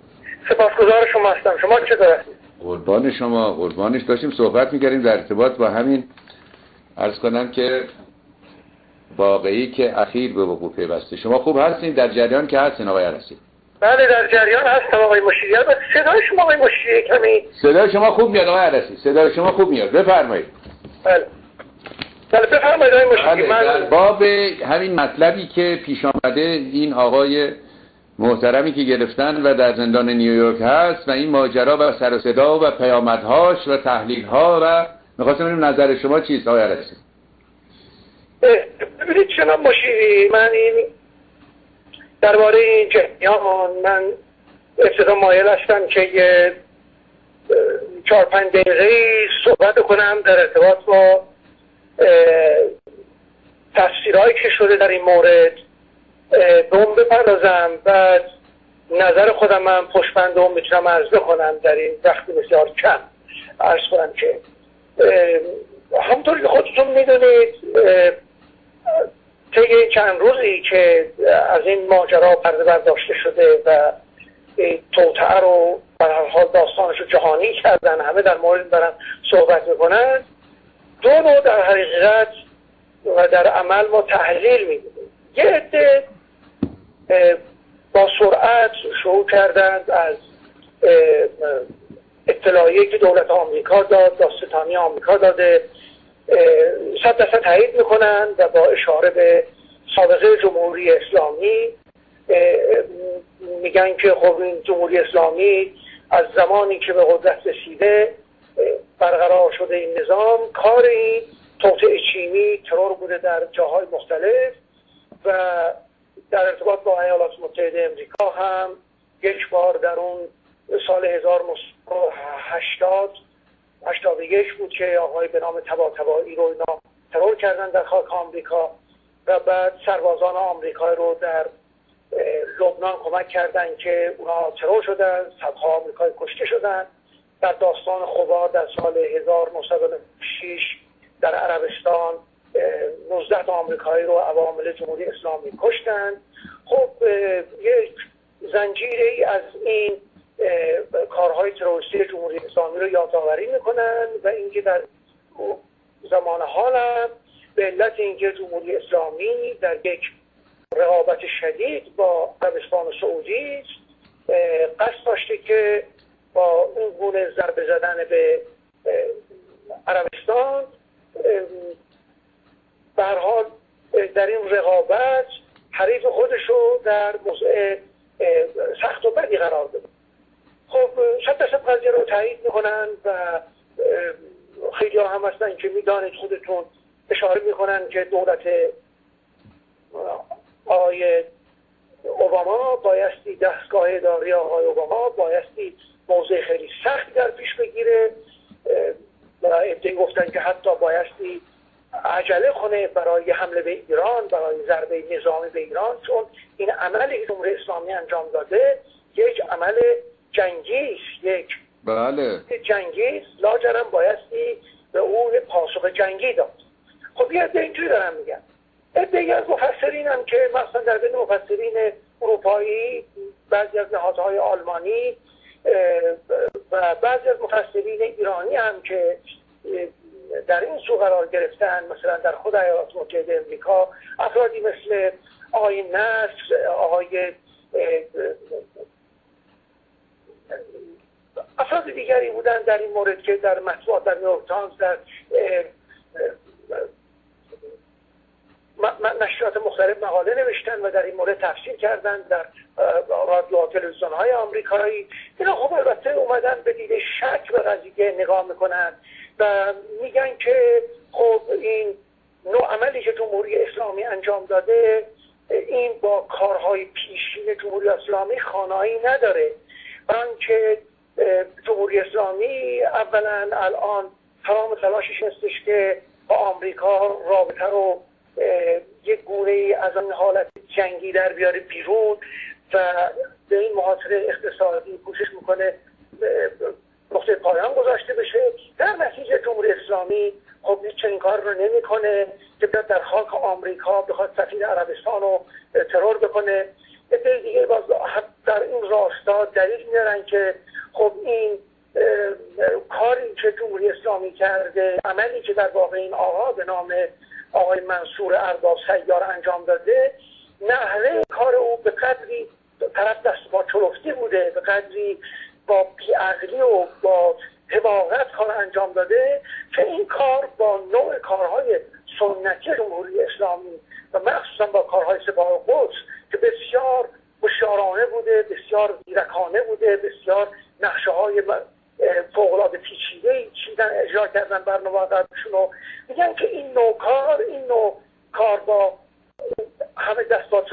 سپاسگزار شما هستم. شما چطوره قربان شما قربانش داشتیم. صحبت می‌کردیم در ارتباط با همین. ارز کنم که واقعی که اخیر به وقوع پیوسته. شما خوب هستین در جریان که هستین آقای عرسی. بله در جریان هستم آقای مشیری البته صدای شما آقای مشیری کمی. صدای شما خوب میاد آقای عرسی. صدای شما خوب میاد. بفرمایید. بله. بله بفرمایید آقای مشیری بله در باب همین مطلبی که پیش آمده این آقای محترمی که گرفتن و در زندان نیویورک هست و این ماجرا و سر و صدا و پیامدهاش و تحلیلها و می‌خواستم ببینم نظر شما چیست آقای عرسی؟ ببینید جناب مشیری من این درباره این جریان من ابتدا مایل هستم که یه چهار پنج دقیقه صحبت کنم در ارتباط با تفسیرهایی که شده در این مورد اون بپردازم بعد نظر خودم من پشبند اون می‌تونم عرض کنم در این وقتی بسیار کم. عرض کنم که همونطور که خودتون می‌دونید طی چند روزی که از این ماجرا پرده برداشته شده و توتعه رو بر هر حال داستانش رو جهانی کردن همه در مورد برن صحبت می‌کنن دو نوع در حقیقت و در عمل ما تحلیل می‌دونیم یه عده با سرعت شروع کردند از اطلاعیه که دولت آمریکا داد داستانی آمریکا داده. صد درصد تایید می‌کنن و با اشاره به سابقه جمهوری اسلامی میگن که خب این جمهوری اسلامی از زمانی که به قدرت رسیده برقرار شده این نظام کار این توطعه چینی ترور بوده در جاهای مختلف و در ارتباط با ایالات متحده امریکا هم یک بار در اون سال 1980 81 بود که آقای به نام تبا تبایی رو اینا ترور کردن در خاک آمریکا و بعد سربازان آمریکا رو در لبنان کمک کردن که اونا ترور شدن صدها آمریکایی کشته شدن. در داستان خوبار در سال 1906 در عربستان 19 آمریکایی رو عوامل جمهوری اسلامی کشتن. خب یک زنجیره ای از این کارهای تروریستی جمهوری اسلامی رو یادآوری می‌کنن و اینکه در زمان حالم به علت اینکه جمهوری اسلامی در یک رقابت شدید با عربستان سعودی قصد داشته که با اون گونه ضربه زدن به عربستان به حال در این رقابت حریف خودش رو در موضع سخت و بدی قرار بده خب صد درصد قضیه رو تایید می‌کنن و خیلی هم هستن که می‌دانید خودتون اشاره می‌کنن که دولت آقای اوباما بایستی دستگاه اداری آقای اوباما بایستی موضع خیلی سختی در پیش بگیره. و ابتدایی گفتن که حتی بایستی عجله کنه برای حمله به ایران برای ضربه نظامی به ایران چون این عملی که جمهوری اسلامی انجام داده. یک عمل جنگی یک. بله. جنگی لاجرم بایستی به اون پاسخ جنگی داد. خب یه عده اینجوری دارم میگن. عده از مفسرین هم که مثلا در بین مفسرین اروپایی بعضی از نهادهای آلمانی و بعضی از مفسرین ایرانی هم که در این سو قرار گرفتن مثلا در خود ایالات متحده امریکا افرادی مثل آقای نصر آقای افراد دیگری بودن در این مورد که در مطبوعات در نیویورک تایمز در نشریات مختلف مقاله نوشتن و در این مورد تفسیر کردن در رادیو تلویزیون های آمریکایی. اینا خب البته اومدن به دید شک به قضیه نگاه می‌کنن و میگن که خب این نوع عملی که جمهوری اسلامی انجام داده این با کارهای پیشین جمهوری اسلامی خانایی نداره. که جمهوری اسلامی اولا الان تمام تلاشش هستش که با آمریکا رابطه رو یک گونه از این حالت جنگی در بیاره بیرون و به این محاصره اقتصادی کوشش می‌کنه نقطه پایان گذاشته بشه. در نتیجه جمهوری اسلامی خب هیچ چنین کار رو نمی‌کنه که در خاک آمریکا بخواد سفیر عربستان رو ترور بکنه. عده دیگه باز در این راستا دلیل میارن که خب این کاری که جمهوری اسلامی کرده عملی که در واقع این آقا به نام آقای منصور ارباب سیار انجام داده نحوه کار او به قدری طرف دست با چلفتی بوده به قدری با بیعقلی و با حماقت کار انجام داده که این کار با نوع کارهای سنتی جمهوری اسلامی و مخصوصا با کارهای سپاه قدس که بسیار مشارانه بوده بسیار زیرکانه بوده بسیار نقشه های فوقلاده پیچیده چیدن اجرا کردن برنامه قدرشون میگن که این نوع کار این نوع کار با همه دست با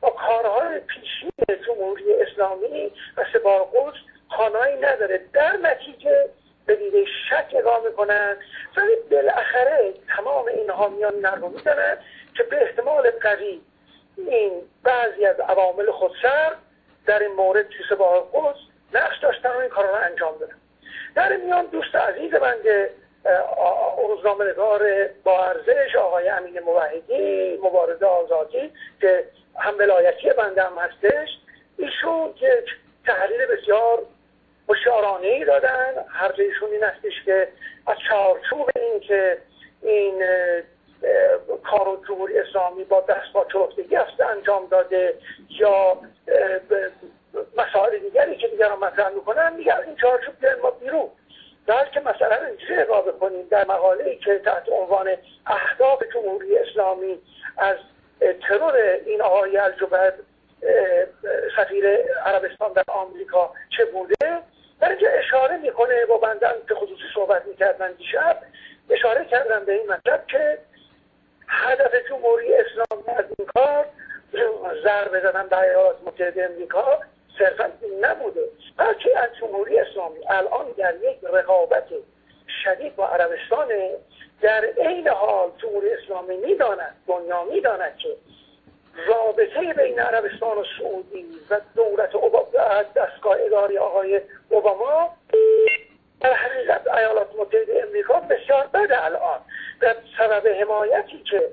با کارهای پیشین جمهوری اسلامی و سپاه قدس خانایی نداره. در نتیجه به دیده شک نگاه می‌کنن. ولی بالاخره تمام اینها میان نرمو می‌زنن که به احتمال قوی این بعضی از عوامل خودسر در این مورد توی سپاه قدس نقش داشتن و این کار رو انجام دادن. در میان دوست عزیز بنده روزنامه نگار با ارزش آقای امین موحدی مبارزه آزادی که هم ولایتی بنده هم هستش ایشون یک تحلیل بسیار مشارانه ای دادن. هر ایشون این هستش که از چارچوب این که این کار جمهوری اسلامی با دست با چلفتگی است انجام داده یا مسائل دیگری که دیگران مطرح می‌کنن میگن این چارچوب بیاین ما بیرون. در که مثلا اینجوری نگاه بکنیم در مقاله ای که تحت عنوان اهداف جمهوری اسلامی از ترور این آقای الجبد سفیر عربستان در آمریکا چه بوده. در اینجا اشاره می‌کنه با بندن که خصوصی صحبت می‌کردن دیشب اشاره کردن به این مطلب که هدف جمهوری اسلامی از این کار ضربه زدن به ایالات متحده امریکا صرفا نبوده. بلکه از جمهوری اسلامی الان در یک رقابت شدید با عربستان در عین حال جمهوری اسلامی می‌داند دنیا می‌داند که رابطه بین عربستان و سعودی و دولت دستگاه اداری آقای اوباما در حقیقت ایالات متحده امریکا بسیار بده الان. در سبب حمایتی که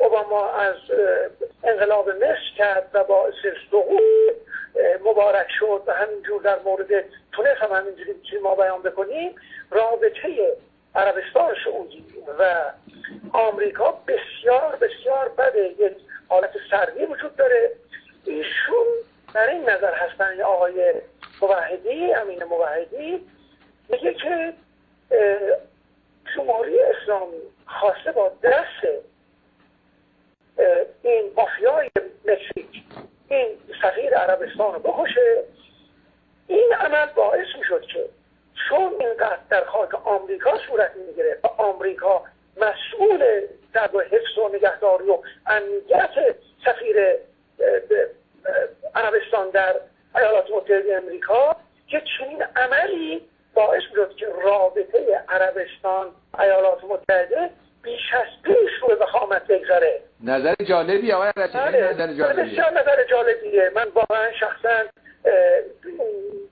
اوباما از انقلاب مصر کرد و باعث سقوط مبارک شد و همینجور در مورد تونس هم همینجوری ما بیان بکنیم رابطه عربستان سعودی و آمریکا بسیار بسیار بده. یک حالت سردی وجود داره. ایشون در این نظر هستن آقای موحدی امین موحدی. میگه که جمهوری اسلامی خواسته با دست این مافیای مکزیک این سفیر عربستان رو بکشه این عمل باعث می‌شد که چون اینقدر در خاک آمریکا صورت می‌گیره و آمریکا مسئول در حفظ و نگهداری و امنیت سفیر عربستان در ایالات متحده امریکا که چنین عملی باعث شد که رابطه عربستان ایالات متحده بیش از پیش رو به خامت بگذاره نظر جالبی آقای بله. نظر جالبیه بسیار نظر جالبیه من واقعا شخصا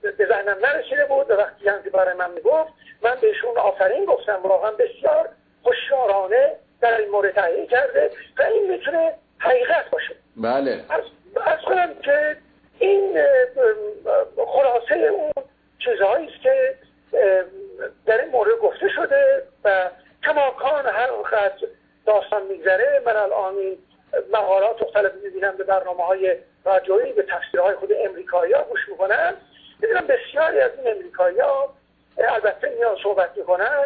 به ذهنم نرسیده بود و وقتی هم که برای من می‌گفت من بهشون آفرین گفتم واقعا بسیار هوشیارانه در این مورد تهیه کرده و این می‌تونه حقیقت باشه بله از کنم که این خلاصه اون چیزهایی است که در این مورد گفته شده و کماکان هر وقت داستان میگذره من الان این مقالات مختلف می‌بینم به برنامه های رادیویی به تفسیرهای خود امریکایی ها گوش می‌کنن می‌بینم بسیاری از این امریکایی ها البته میان صحبت می‌کنن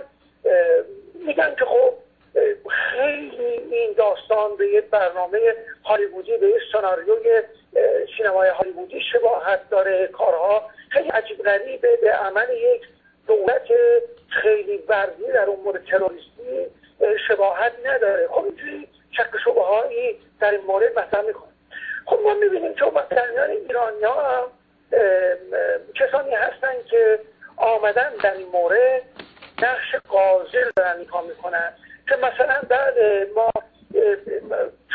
میگن که خب خیلی این داستان به یک برنامه هالیوودی به یک سناریوی سینمای هالیوودی شباهت داره کارها خیلی عجیب غریبه به عمل یک دولت خیلی ورزی در امور تروریستی شباهت نداره خب اینجوری شک شبه هایی در این مورد مطرح می‌کنه خب ما می‌بینیم که مثلا ایرانی ها هم کسانی هستن که آمدن در این مورد نقش قاضر دارن ایفا می‌کنن که مثلا بعد ما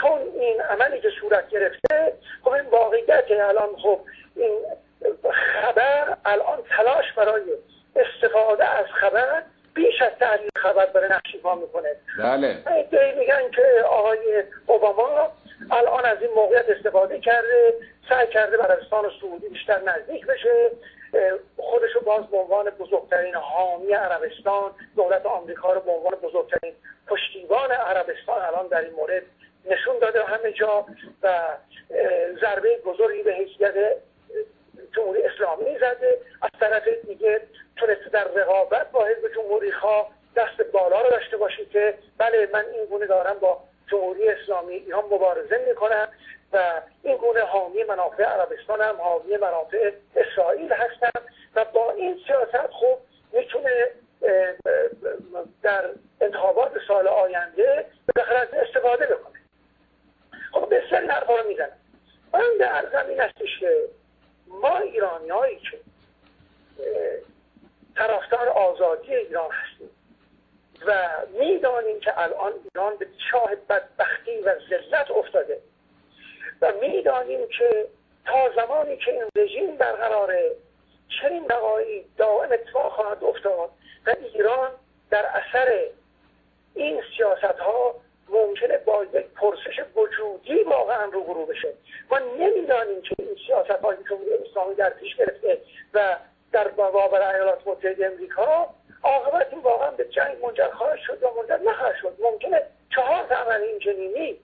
چون این عملی که صورت گرفته خب این واقعیت الان خب این خبر الان تلاش برای استفاده از خبر بیش از تحلیل خبر برای نقش ایفا می‌کنه بله میگن که آقای اوباما الان از این موقعیت استفاده کرده سعی کرده عربستان و سعودی بیشتر نزدیک بشه خودشو باز به عنوان بزرگترین حامی عربستان دولت آمریکا رو به عنوان بزرگترین پشتیبان عربستان الان در این مورد نشون داده همه جا و ضربه بزرگی به حیثیت جمهوری اسلامی زده از طرف دیگه تونسته در رقابت با حزب جمهوری خواه دست بالا رو داشته باشید که بله من این گونه دارم با جمهوری اسلامی ایران مبارزه می‌کنم و این گونه حامی منافع عربستان هم حامی منافع اسرائیل هستم و با این سیاست خوب می‌تونه در انتخابات سال آینده به استفاده بکنه. خب بسیاری حرفا رو می‌زنم من در زمین هستش که ما ایرانی هایی که طرفدار آزادی ایران هستیم و می‌دانیم که الان ایران به چاه بدبختی و ذلت افتاده. و می‌دانیم که تا زمانی که این رژیم برقراره چنین بقایی دائم اتفاق خواهد افتاد و ایران در اثر این سیاست ها ممکنه با یک پرسش وجودی واقعا روبرو بشه. ما نمی‌دانیم که این سیاست هایی که اسلامی در پیش گرفته و در بابر ایالات متحده امریکا عاقبت این واقعا به جنگ منجر خواهد شد یا منجر نخواهد شد. ممکنه چهار عمل اینچنینی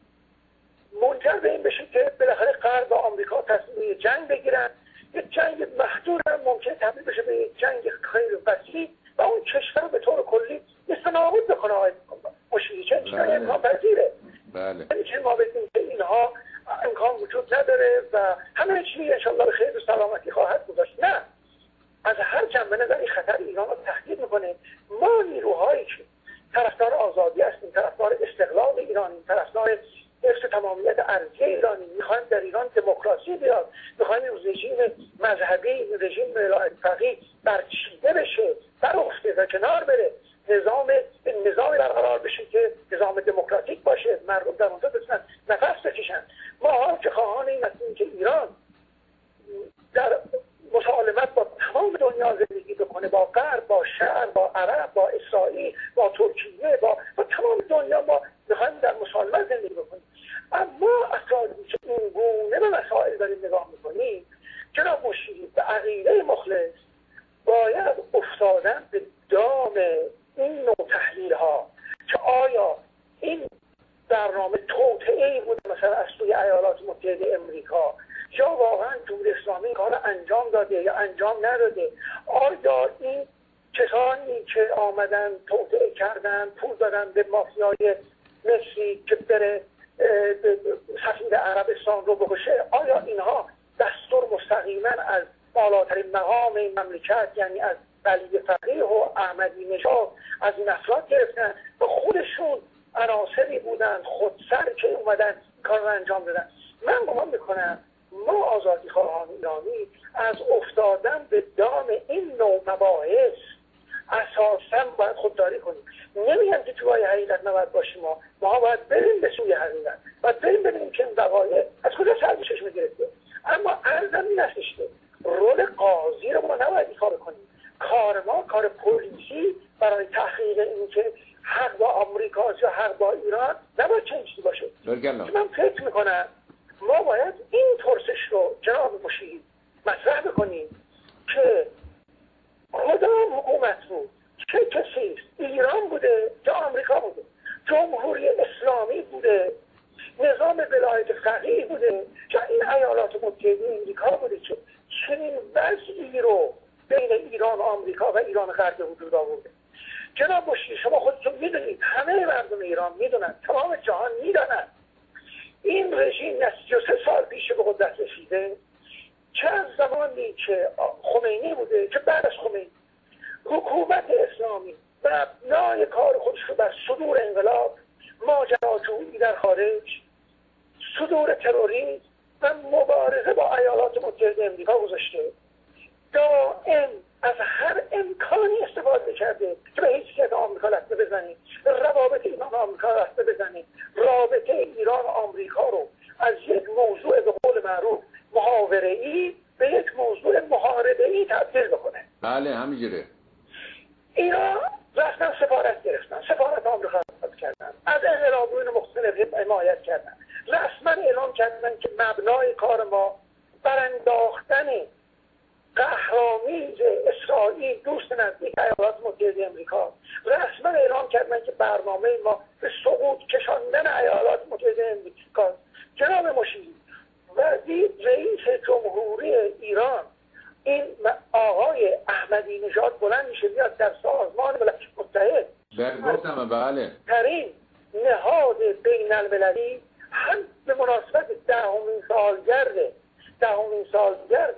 منجر به این بشه که بالاخره غرب و آمریکا تصمیم جنگ بگیرن. یک جنگ محدود هم ممکنه تبدیل بشه به یک جنگ خیلی وسیع و اون کشور به طور کلی مثل نابود بکنه آقای مشیری چه؟ بله. امکان پذیره بله. نمیشه ما بگیم که اینها امکان وجود نداره و همه چی انشاءالله به خیر و سلامتی خواهد گذاشت. نه. از هر جنبه نظر این خطر ایران رو تهدید می‌کنه. ما نیروهایی که طرفدار آزادی هستیم طرفدار استقلال ایرانی طرفدار حفظ تمامیت ارضی ایرانی می‌خوایم در ایران دموکراسی بیاد. می‌خوایم رژیم مذهبی رژیم فقی برچیده بشه برافته و کنار بره. نظام نظامی برقرار بشه که نظام دموکراتیک باشه. مردم در اونجا بتونن نفس بکشن. ما ها که خواهان این هستیم که ایران در مسالمت با تمام دنیا زندگی بکنه با غرب با شهر با عرب با اسرائیل با ترکیه با, با تمام دنیا ما می‌خوایم در مسالمت زندگی بکنیم. اما افرادی که این گونه به مسائل داریم نگاه می‌کنیم جناب مشیری به عقیده مخلص باید افتادن به دام این نوع تحلیل ها که آیا این برنامه توطعه ای بود مثلا از سوی ایالات متحده امریکا یا واقعا جمهوری اسلامی کار انجام داده یا انجام نداده؟ آیا این کسانی که آمدن توطعه کردن پول دادن به مافیای مصری که بره سفیر عربستان رو بکشه آیا اینها دستور مستقیما از بالاترین مقام این مملکت یعنی از ولی فقیه و احمدی نژاد از این افراد گرفتن و خودشون عناصری بودن خودسر که اومدن کار رو انجام دادن؟ من گمان می‌کنم ما آزادی خواهان ایرانی از افتادن به دام این نوع مباحث اساسا باید خودداری کنیم. نمیگم که توی حقیقت نباید باشیم ما. ما باید بریم به سوی حقیقت باید بریم ببینیم که این وقایع از کجا سربیشش می‌گرفته اما ارزم این هستش که رول قاضی رو ما نباید ایفا کنیم. کار ما کار پلیسی برای تحقیق این که حق با آمریکا یا حق با ایران نباید چنجی باشه. من فکر می‌کنم ما باید این پرسش رو جناب مشید مطرح بکنیم که کدام حکومت بود چه کسی ایران بوده یا آمریکا بوده جمهوری اسلامی بوده نظام ولایت فقیه بوده یا این ایالات متحده امریکا بوده که چنین وضعی رو بین ایران و آمریکا و ایران غرب وجود آورده. جناب مشیر شما خودتون می‌دونید همه مردم ایران می‌دونن تمام جهان می‌دانند این رژیم از سه سال پیش به قدرت رسیده چه از زمانی که خمینی بوده که بعد از خمینی حکومت اسلامی و نای کار خودش رو بر صدور انقلاب ماجراجویی در خارج صدور تروریسم و مبارزه با ایالات متحده امریکا گذاشته. دائم از هر امکانی استفاده کرده که به حیثیت آمریکا لطمه بزنید روابط ایران آمریکا لطمه بزنید رابطه ایران و آمریکا رو از یک موضوع به قول معروف محاوره ای به یک موضوع محاربه ای تبدیل بکنه. بله همینجوره. ایران رفتن سفارت گرفتن. سفارت آمریکا کردن. از انقلابیون مختلف حمایت کردن. رسما اعلام کردن که مبنای کار ما برانداختن قهرامیز اسرائیل دوست نزدیک ایالات متحده امریکا. رسما اعلام کردن که برنامه ما به سقوط کشاندن ایالات متحده امریکا. جناب مشیری وزیر رئیس جمهوری ایران این آقای احمدی نژاد بلند میشه بیاد در سازمان ملل متحد. گفتم بله. ترین نهاد بین المللی هم به مناسبت دهمین سالگرد دهمین سالگرد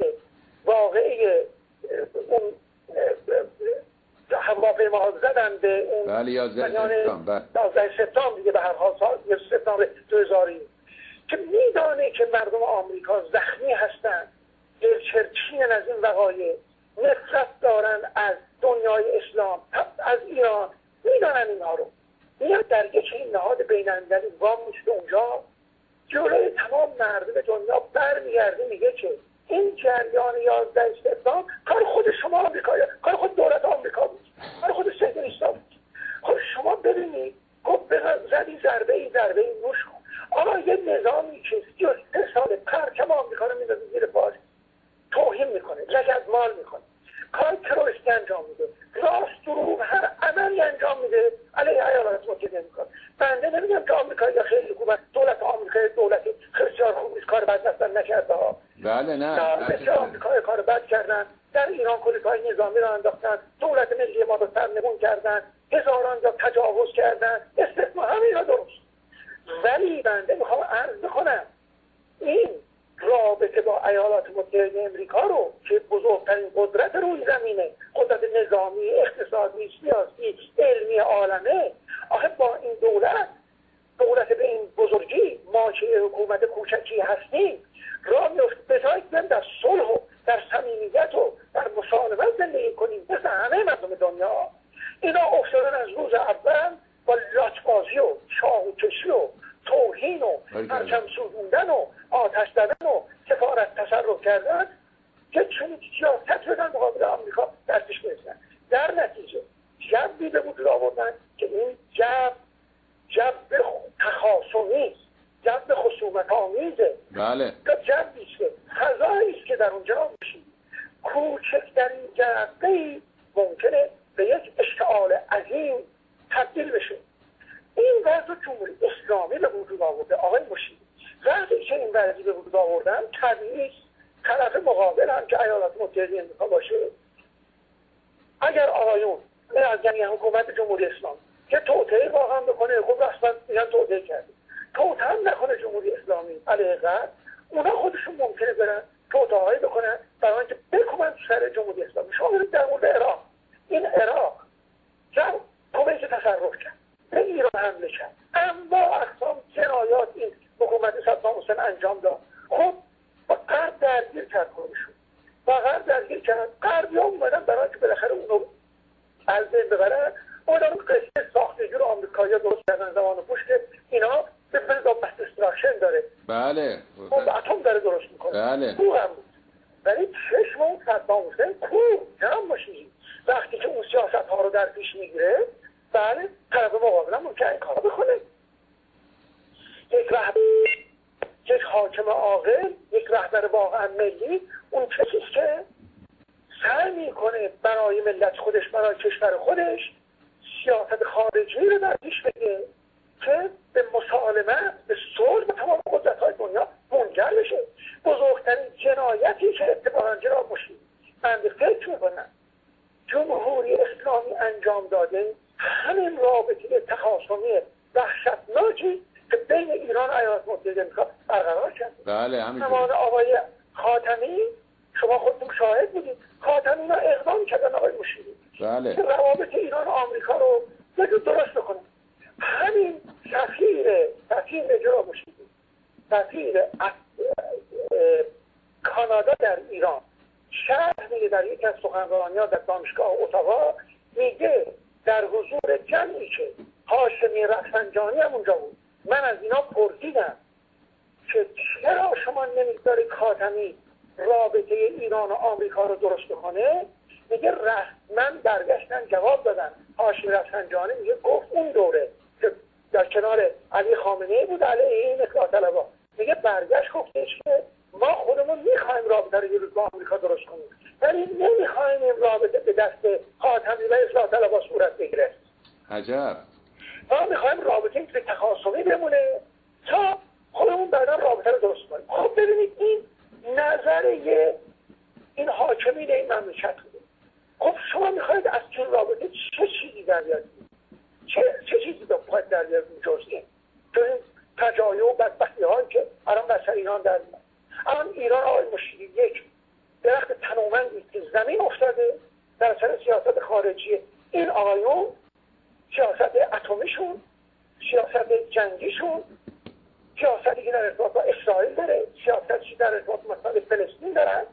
واقعی اون هواپیما زدن به اون بله یازده سپتامبر بله. سپتامبر دیگه به هر حال سال سپتامبر 2000 که میدانه که مردم آمریکا زخمی هستند دلچرچین از این وقایع نفرت دارن از دنیای اسلام از ایران. می‌دانن اینها رو. میاد در یک این نهاد بینالمللی وام میشه اونجا جلوی تمام مردم دنیا برمیگرده میگه که این جریان یازده سپتامبر کار خود شما آمریکا کار خود دولت آمریکا بود. کار خود سید بود. خب شما ببینید گفت زدی ضربه ای ضربه ای نوش کن. آقا یه نظامی که سه سال پرچم آمریکا رو میدازه زیر پاش توهین می‌کنه لگد مال می‌کنه. کار تروریستی انجام میده. راست دروغ هر عملی انجام میده. علیه ایالات متحده امریکا بنده نمیگم که آمریکا یا خیلی حکومت دولت آمریکا دولتی خیلی خوب کار بد نستن نکرده ها. بله نه. مثل آمریکا کار بد کردن. در ایران کلیکای نظامی را انداختن. دولت ملی ما رو سرنگون کردن. هزاران جا تجاوز کردن. استثمار همین را درست. ولی بنده می‌خوام عرض بکنم. این رابطه با ایالات متحده امریکا رو که بزرگترین قدرت روی زمینه قدرت نظامی اقتصادی سیاسی علمی عالمه. آخه با این دولت دولت به این بزرگی ما که حکومت کوچکی هستیم را میفت به در صلح و در صمیمیت و در مسالمت زندگی کنیم. مثل همه مردم دنیا. اینا افتادن از روز اول با لاتبازی و شاه و و توهین و پرچم سوزوندن و آتش دادن و سفارت تصرف کردن که چون سیاست بدن مقابل آمریکا دستش برسن در نتیجه جبی به وجود آوردن که این جب جب تخاصمی جب خصومت آمیزه. بله. جبی که فضایی که در اونجا میشید کوچکترین جبه ممکنه به یک اشتعال عظیم تبدیل بشه. این وضع جمهوری اسلامی به وجود آورده آقای مشید وقتی که این وضعی به وجود آوردن طبیعی طرف مقابل هم که ایالات متحده امریکا باشه اگر آقایون از یعنی حکومت جمهوری اسلام که توطعه واقعا بکنه خب اصلا میگن توطعه کرده توطعه نکنه جمهوری اسلامی. علیه قرد اونا خودشون ممکنه برن توطعههایی بکنن برای اینکه بکوبن سر جمهوری اسلامی. شما در مورد عراق. این عراق جمع کمیت تصرف کرد. اما اقسام جنایات این حکومت صدام حسین انجام داد. خب با قرد درگیر کرد خودشون. با قرد درگیر کرد. غربی ها اومدن برای که بالاخره اونو از بین ببرن اومدن قصه ساخت جور آمریکایی درست کردن زمان پوش که این weapon of mass destruction داره. بله. خب اتم داره درست می‌کنه. بله. او هم بود. ولی چشم اون صدام حسین کو؟ جمع باشید وقتی که اون سیاست ها رو در پیش می‌گیره بله. طرف مقابل هم ممکن کار بکنه. یک رهبر یک حاکم عاقل یک رهبر واقعا ملی اون کسی که سعی می‌کنه برای ملت خودش برای کشور خودش سیاست خارجی رو در پیش بگه که به مسالمت به صلح به تمام قدرت های دنیا منجر بشه. بزرگترین جنایتی که اتفاقا جناب مشید من فکر می‌کنم جمهوری اسلامی انجام داده همین رابطه تخاصمی وحشتناکی که بین ایران و ایالات متحده امریکا برقرار کرد. بله زمان آقای خاتمی شما خودتون شاهد بودید. خاتمی را اقدام کردن آقای مشیری. بله. روابط ایران و آمریکا رو یکی درست بکنه همین سفیر سفیر اجرا مشیری سفیر کانادا در ایران شهر میگه در یکی از سخنرانی ها در دانشگاه اتاوا میگه در حضور جمعی که هاشمی رفسنجانی هم اونجا بود. من از اینا پرسیدم که چرا شما نمی‌گذارید خاتمی رابطه ایران و آمریکا رو درست بکنه؟ میگه رسما برگشتن جواب دادن. هاشمی رفسنجانی میگه گفت اون دوره که در کنار علی خامنه بود علیه این اصلاح میگه برگشت گفتش که ما خودمون می‌خوایم رابطه رو یه روز با آمریکا درست کنیم. ولی نمی‌خوایم این رابطه به دست خاتمی و اصلاح طلبا صورت بگیره. عجب. ما می‌خوایم رابطه به تخاصمی بمونه تا خودمون بعدا رابطه رو درست کنیم. خب ببینید این نظر یه این حاکمین این مملکت بوده. خب شما می‌خواید از چون رابطه چه چیزی در چه, چه چیزی به پاید در بیارید جز این این تجایع و بدبختی هایی که الان بسر ایران در میاد. الان ایران آقای مشیری یک درخت تنومندی که زمین افتاده در سر سیاست خارجی. این آقایون سیاست اتمیشون سیاست جنگیشون سیاستی که در ارتباط با اسرائیل داره سیاستی در ارتباط مثلا فلسطین دارن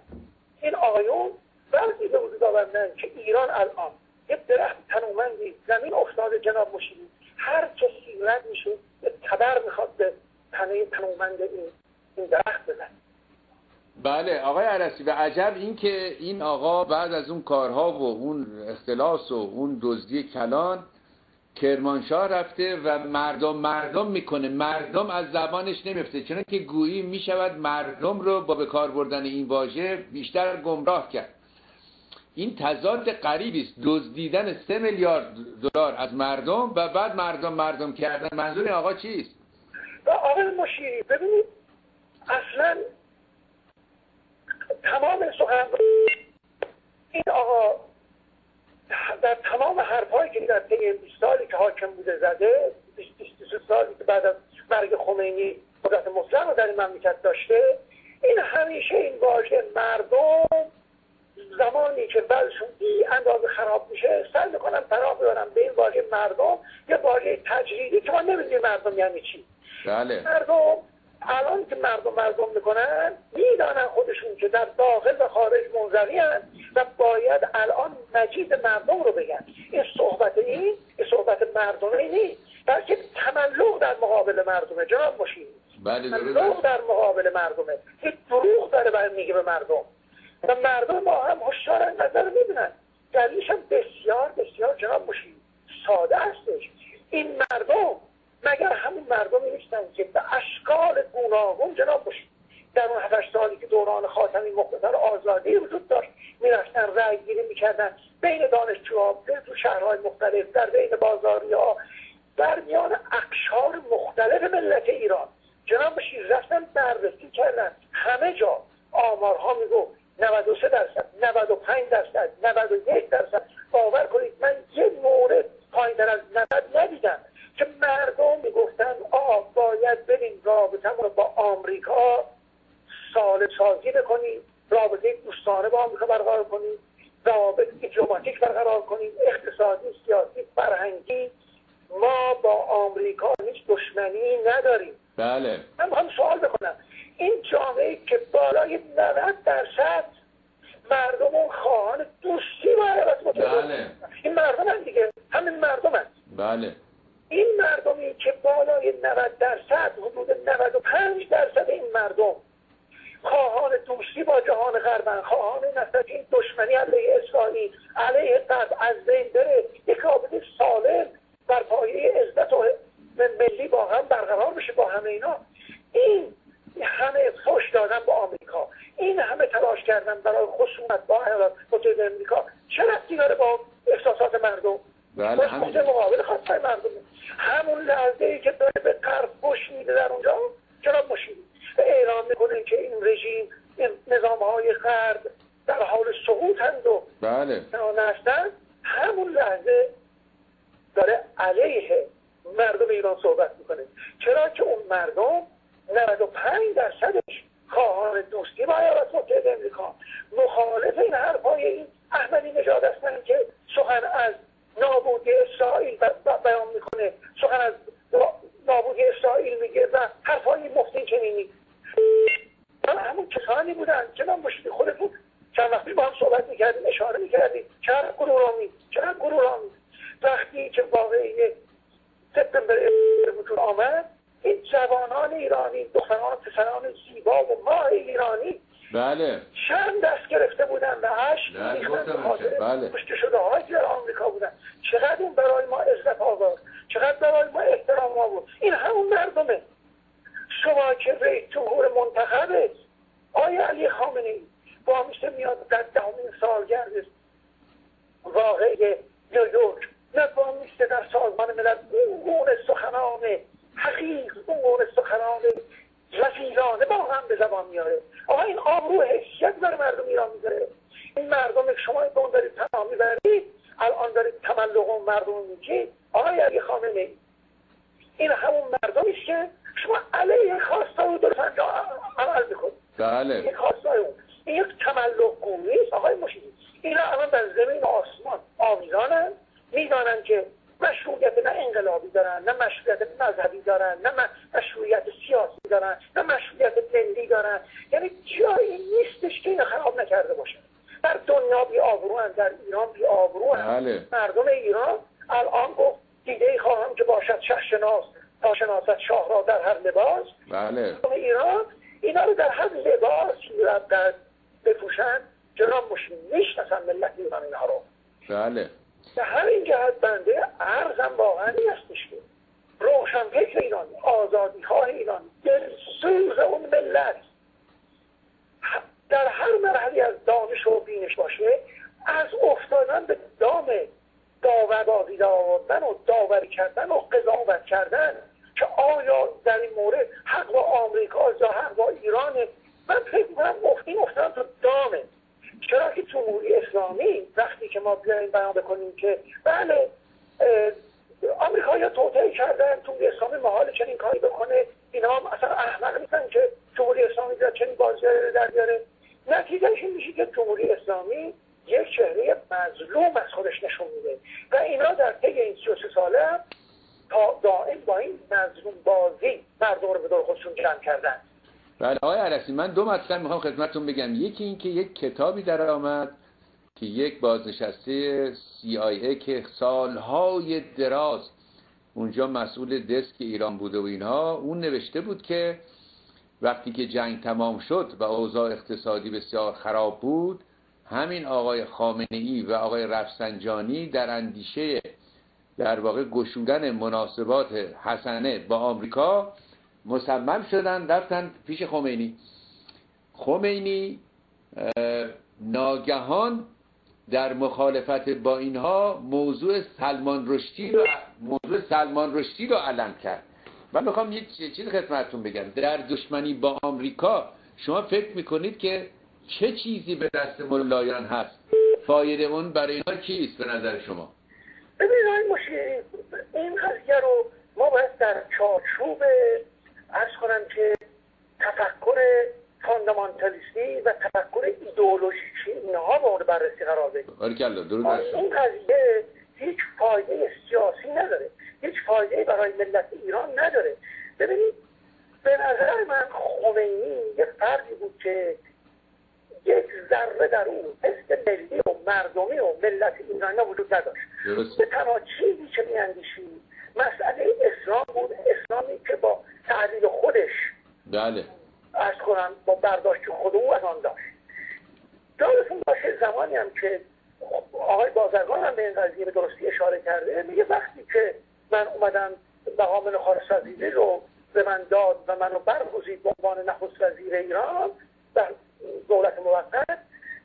این آقایون وقتی به وجود آوردن که ایران الان یک درخت تنومندی زمین افتاده جناب مشیری هر کسی رد میشه یه تبر می‌خواد به تنه تنومند این این درخت بزن بله آقای عرسی و عجب این که این آقا بعد از اون کارها و اون اختلاس و اون دزدی کلان کرمانشاه رفته و مردم مردم می‌کنه. مردم از زبانش نمیفته چون که گویی می‌شود مردم رو با به کار بردن این واژه بیشتر گمراه کرد. این تضاد غریبی است. دزدیدن سه میلیارد دلار از مردم و بعد مردم مردم کردن. منظور آقا چیست؟ آقای مشیری ببینید اصلا تمام سخن این آقا در تمام حرفهایی که در طی 20 سالی که حاکم بوده زده 23 سالی که بعد از مرگ خمینی قدرت مطلق رو در این مملکت داشته این همیشه این واژه مردم زمانی که بلشون بی اندازه خراب میشه سعی می‌کنن پناه ببرن به این واژه مردم یه واژه تجریدی که ما نمی‌دونیم مردم یعنی چی. بله. مردم الان که مردم مردم می‌کنن می‌دانن خودشون که در داخل و خارج منظری و باید الان مجید مردم رو بگن. این صحبت این این صحبت مردمه نیست. بلکه تملق در مقابل مردمه جناب بله تملق در مقابل مردمه. این دروغ داره برای میگه به مردم. و مردم ما هم هشدار نظر می‌بینن. دلیلش هم بسیار بسیار جناب باشید ساده هستش این مردم مگر همون مردمی نیستن که به اشکال گوناگون جناب باشید. در اون هفتش سالی که دوران خاتمی مقتدر آزادی وجود داشت می‌رفتن رأی گیری می‌کردن بین دانشجوها تو شهرهای مختلف در بین بازاری ها در میان اقشار مختلف ملت ایران. جناب باشید رفتن بررسی کردن. همه جا آمارها میگو 93 درصد 95 درصد 91 درصد. باور کنید من یه مورد پایین از 90 ندیدم. که مردم می‌گفتن آ باید بریم رابطه رو با آمریکا سال سازی بکنیم رابطه دوستانه با آمریکا برقرار کنیم روابط دیپلماتیک برقرار کنیم اقتصادی سیاسی فرهنگی. ما با آمریکا هیچ دشمنی نداریم. بله. من هم سوال بکنم. این جامعه که بالای 90 درصد مردم اون خواهان دوستی ایالات متحده بله. این مردم هم دیگه. همین مردم هم. بله. که بالای 90 درصد حدود 95 درصد این مردم خواهان دوستی با جهان غربن خواهان مثلا این دشمنی علیه اسرائیل علیه غرب از بین بره. یک رابطه سالم بر پایه عزت و ملی با هم برقرار بشه با همه اینا. این همه فش دادن با آمریکا این همه تلاش کردن برای خصومت با ایالات متحده امریکا چه رفتی داره با احساسات مردم؟ بله همین مقابل خواستای مردم. همون لحظه ای که داره به غرب پشت میده در اونجا جناب مشیری اعلام می‌کنه که این رژیم این نظام های غرب در حال سقوطند و بله. هستند. همون لحظه داره علیه مردم ایران صحبت می‌کنه. چرا که اون مردم 95 درصدش خواهان دوستی با ایالات متحده امریکا مخالف این حرفای این احمدی نژاد هستن که سخن از نابودی اسرائیل بیان می‌کنه. سخن از نابودی اسرائیل میگه و حرفای مفتین چنینی همون کسانی بودن؟ جناب مشتی خودتون چند وقتی با هم صحبت می‌کردیم اشاره می‌کردیم؟ چقدر گرورامی چقدر گرورامی وقتی که واقعی سپتامبر وجود آمد این جوانان ایرانی دختران پسران زیبا و ماه ایرانی بله. چند دست گرفته بودن و عشق بله، بله. کشته شده هایی که در آمریکا بودن. چقدر اون برای ما عزت آورد؟ چقدر برای ما احترام آورد؟ این همون مردمه. شما که رئیس جمهور منتخبه. آیا علی خامنه با میشه میاد در دهمین سالگرد واقعی نیویورک نه با میشه در سازمان ملل اون سخنان حقیق اون سخنان وزیرانه با هم به زبان میاره. آقا این آبرو حیثیت بر مردم ایران می‌ذاره. این مردم که شما به اون دارید تمام می‌برید. الان دارید تملق اون مردم میگید آقای علی خامنه ای. این همون مردمی است که شما علیه خواستای درست انجام عمل می‌کنید. بله. این خواستای اون. این یک تملق گویی است آقای مشیدی. اینا الان در زمین و آسمان آویزانن. می‌دانن که مشروعیت نه انقلابی دارن نه مشروعیت مذهبی دارن نه مشروعیت سیاسی دارن نه مشروعیت ملی دارن. یعنی جایی نیستش که اینا خراب نکرده باشن در دنیا بی آبرو در ایران بی آبرو بله. مردم ایران الان گفت دیده ای خواهم که باشد شهرشناس تا شناست شاه را در هر لباس. بله. مردم ایران اینا رو در هر لباس در- بپوشن جناب مشین می‌شناسن ملت ایران اینها رو. بله. به همین جهت بنده ارزم واقعا هستش که روشنفکر ایران آزادی خواه ایران دلسوز اون ملت. در هر مرحله از دانش و بینش باشه از افتادن به دام داوربازی در آوردن و داوری کردن و قضاوت کردن که آیا در این مورد حق با آمریکا یا حق با ایرانه؟ من فکر می‌کنم این افتادن تو دامه. چرا که جمهوری اسلامی وقتی که ما بیایم بیان بکنیم که بله آمریکا یا توطئه کردن جمهوری اسلامی محال چنین کاری بکنه اینا هم اصلا احمق نیستن که جمهوری اسلامی در چنین بازی در بیاره. نتیجهش این میشه که جمهوری اسلامی یک چهره مظلوم از خودش نشون میده و اینا در طی این 33 ساله تا دائم با این مظلوم بازی مردم رو به دور خودشون جمع کردن. بله آقای عرسی من دو مطلب می‌خوام خدمتتون بگم. یکی این که یک کتابی در آمد که یک بازنشسته CIA که سالهای دراز اونجا مسئول دسک ایران بوده و اینها اون نوشته بود که وقتی که جنگ تمام شد و اوضاع اقتصادی بسیار خراب بود همین آقای خامنه ای و آقای رفسنجانی در اندیشه در واقع گشودن مناسبات حسنه با آمریکا مصمم شدن رفتن پیش خمینی. خمینی ناگهان در مخالفت با اینها موضوع سلمان رشدی رو موضوع سلمان رشدی رو علم کرد. من می‌خوام یک چیز خدمتتون بگم. در دشمنی با آمریکا شما فکر می‌کنید که چه چیزی به دست ملایان هست؟ فایده اون برای اینها چیست به نظر شما؟ ببینید آقای مشیری این قضیه رو ما باید در چارچوب ارز کنم که تفکر فاندامانتالیستی و تفکر ایدئولوژیکی اینها مورد بررسی قرار بدیم این قضیه هیچ فایده سیاسی نداره. هیچ فایده برای ملت ایران نداره. ببینید به نظر من خمینی یه فردی بود که یک ذره در اون حس ملی و مردمی و ملت ایرانی وجود نداشت. به تنها چیزی که میاندیشید مسئله اسلام بود. اسلامی که با تحلیل خودش بله. ارز کنم با برداشت خود او از آن داشت. یادتون باشه زمانی هم که آقای بازرگان هم به این قضیه به درستی اشاره کرده میگه وقتی که من اومدم مقام نخست وزیری رو به من داد و منو برگزید به عنوان نخست وزیر ایران در دولت موقت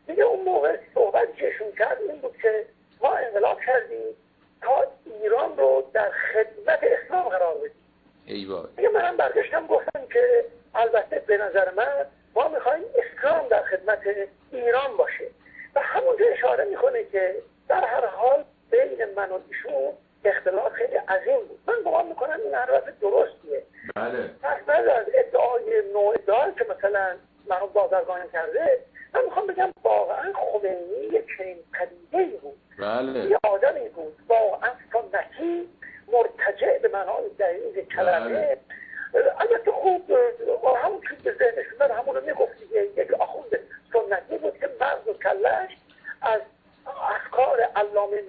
میگه اون موقع صحبتی که کرد این بود که ما انقلاب کردیم. تا ایران رو در خدمت اسلام قرار بدیم. میگه منم برگشتم گفتم که البته به نظر من ما می‌خوایم اسلام در خدمت ایران باشه. و همونجا اشاره می‌کنه که در هر حال بین من و ایشون اختلاف خیلی عظیم بود. من گمان می‌کنم این حرف درستیه. بله. پس از ادعای نوع که مثلا مرحوم بازرگان کرده من می‌خوام بگم واقعا خمینی یک چنین پدیده ای بود. بله. یه آدمی بود. واقعا سنتی مرتجع به معنای دقیق کلمه. بله. البته خوب همون چیز به ذهنش من همون رو می‌گفت یک آخوند سنتی بود که مغز و کلش از افکار علامه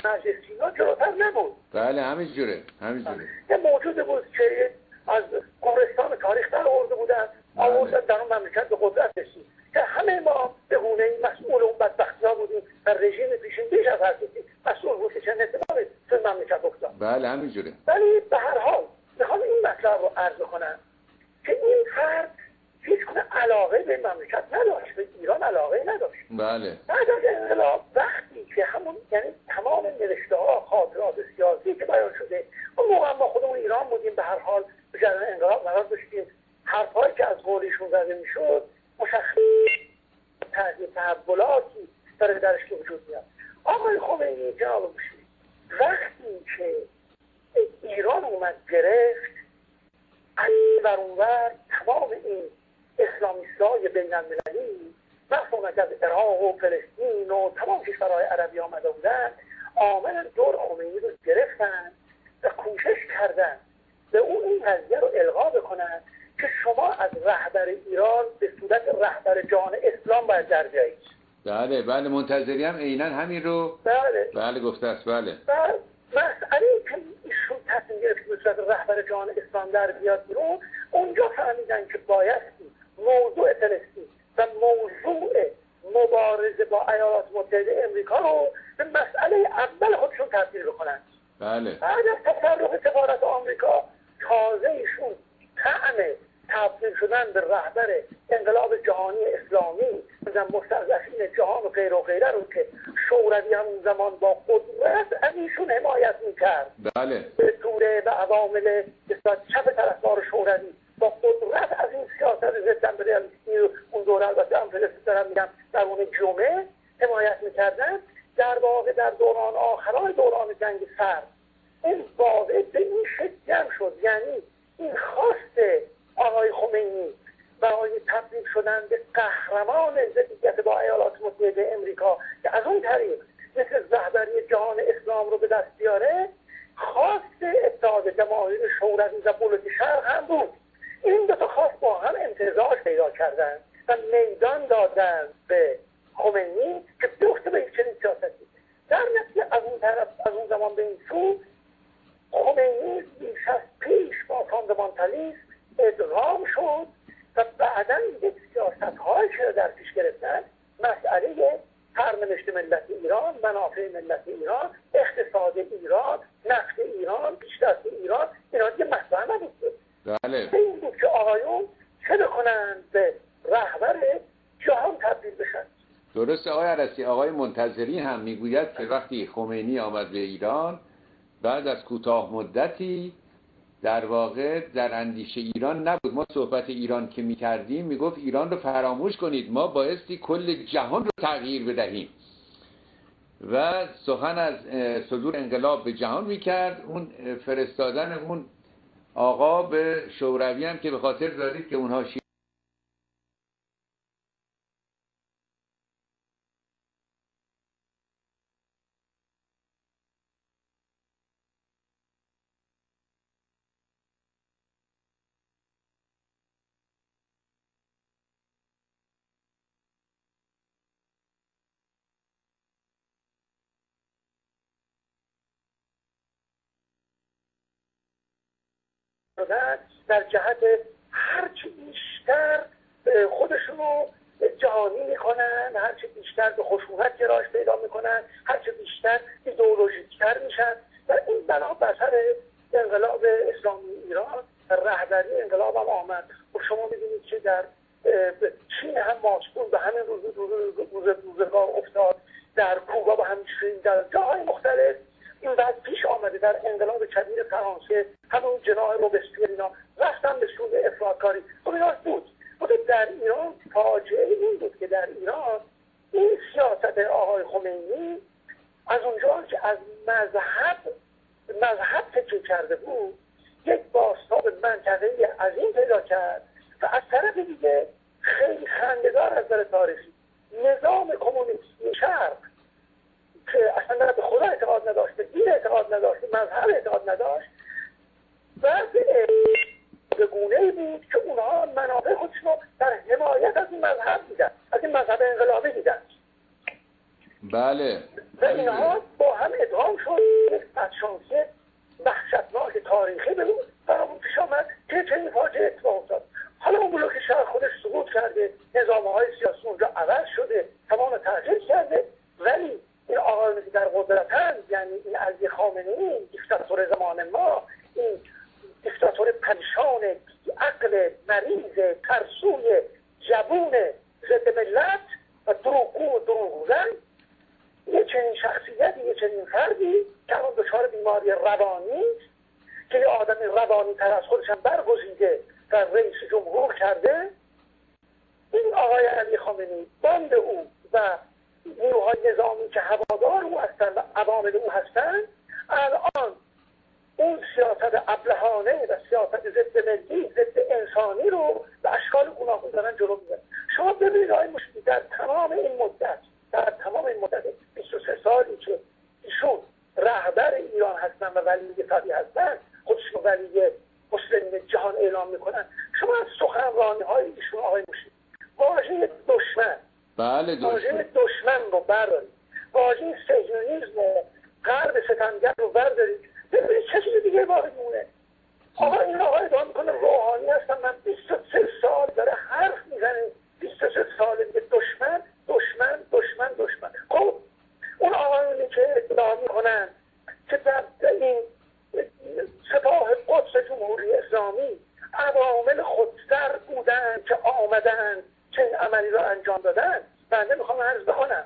سینا جلوتر نبود. بله همینجوره همینجوره یه موجود بود که از گورستان تاریخ در آورده بودن. بله. آوردن در اون مملکت به قدرت رسید. که همه ما به گونه مسئول اون بدبختی ها بودیم و رژیم پیشین بیش از هر مسئول بود که چه اتفاقی تو مملکت افتاد بله همینجوره. ولی به هر حال می‌خوام این مطلب رو عرض کنم که این فرد هیچ علاقه به مملکت نداشت به ایران علاقه نداشت. بله. بعد از انقلاب وقتی که همون یعنی تمام نوشته ها خاطرات سیاسی که بیان شده اون موقع ما خودمون ایران بودیم به هر حال به جریان انقلاب قرار داشتیم. حرفهایی که از قولیشون زده می‌شد مشخص تحولاتی داره درش که وجود میاد. آقای خمینی جناب وقتی که ایران اومد گرفت از اونور تمام این اسلامیستای بین المللی مخصوصا از عراق و فلسطین و تمام کشورهای عربی آمده بودن آمدن دور خمینی رو گرفتن و کوشش کردن به اون این قضیه رو القا بکنن که شما از رهبر ایران به صورت رهبر جان اسلام باید در جایید بله بله منتظری هم عینا همین رو. بله. بله گفته است بله. بله. مسئله که ایشون تصمیم گرفت به صورت رهبر جان اسلام در بیاد بیرون اونجا فهمیدن که بایستی موضوع فلسطین و موضوع مبارزه با ایالات متحده امریکا رو به مسئله اول خودشون تبدیل بکنن. بله. بعد از تصرف سفارت آمریکا تازه ایشون طعم تبدیل شدن به رهبر انقلاب جهانی اسلامی مستضعفین جهان و غیر و غیره رو که شوروی همون زمان با قدرت از ایشون حمایت می‌کرد. بله. به طوره و عوامل چپ طرفدار شوروی با قدرت از این سیاست ضد امپریالیستی اون دوره البته امپریالیستی دارم میگم در اون جمعه حمایت می‌کردن. در واقع در دوران آخرای دوران جنگ سرد این واقع به این شکل شد. یعنی این خواست آقای خمینی برای تبدیل شدن به قهرمان ضدیت با ایالات متحده امریکا که از اون طریق مثل رهبری جهان اسلام رو به دست بیاره خواست اتحاد جماهیر شوروی و بلوک شرق هم بود. این دو تا خواست با هم امتزاج پیدا کردن و میدان دادن به خمینی که بیفته به چنین سیاستی. در نتیجه از اون طرف از اون زمان به این سو خمینی بیش از پیش با فاندامانتالیسم ادغام شد و بعدا یک سیاست هایی که در پیش گرفتن مسئله سرنوشت ملت ایران منافع ملت ایران اقتصاد ایران نفت ایران پیشرفت ایران اینا دیگه مطرح نبود. بله. این بود که آقایون چه بکنن به رهبر جهان تبدیل بشن؟ درسته آقای عرصی آقای منتظری هم می‌گوید که وقتی خمینی آمد به ایران بعد از کوتاه مدتی در واقع در اندیشه ایران نبود. ما صحبت ایران که می‌کردیم می‌گفت ایران رو فراموش کنید. ما بایستی کل جهان رو تغییر بدهیم. و سخن از صدور انقلاب به جهان می‌کرد. اون فرستادن اون آقا به شوروی هم که به خاطر دارید که اونها شدن در جهت هرچی بیشتر خودشونو جهانی می‌کنن هرچه بیشتر به خشونت گرایش پیدا می‌کنن هرچه بیشتر ایدئولوژیکتر میشن. و این بنا بسر انقلاب اسلامی ایران رهبری انقلاب هم آمد. و خب شما می‌دونید که در چین هم ماسکون به همین روز روز آمدن چه عملی را انجام دادن؟ بنده می‌خوام عرض بکنم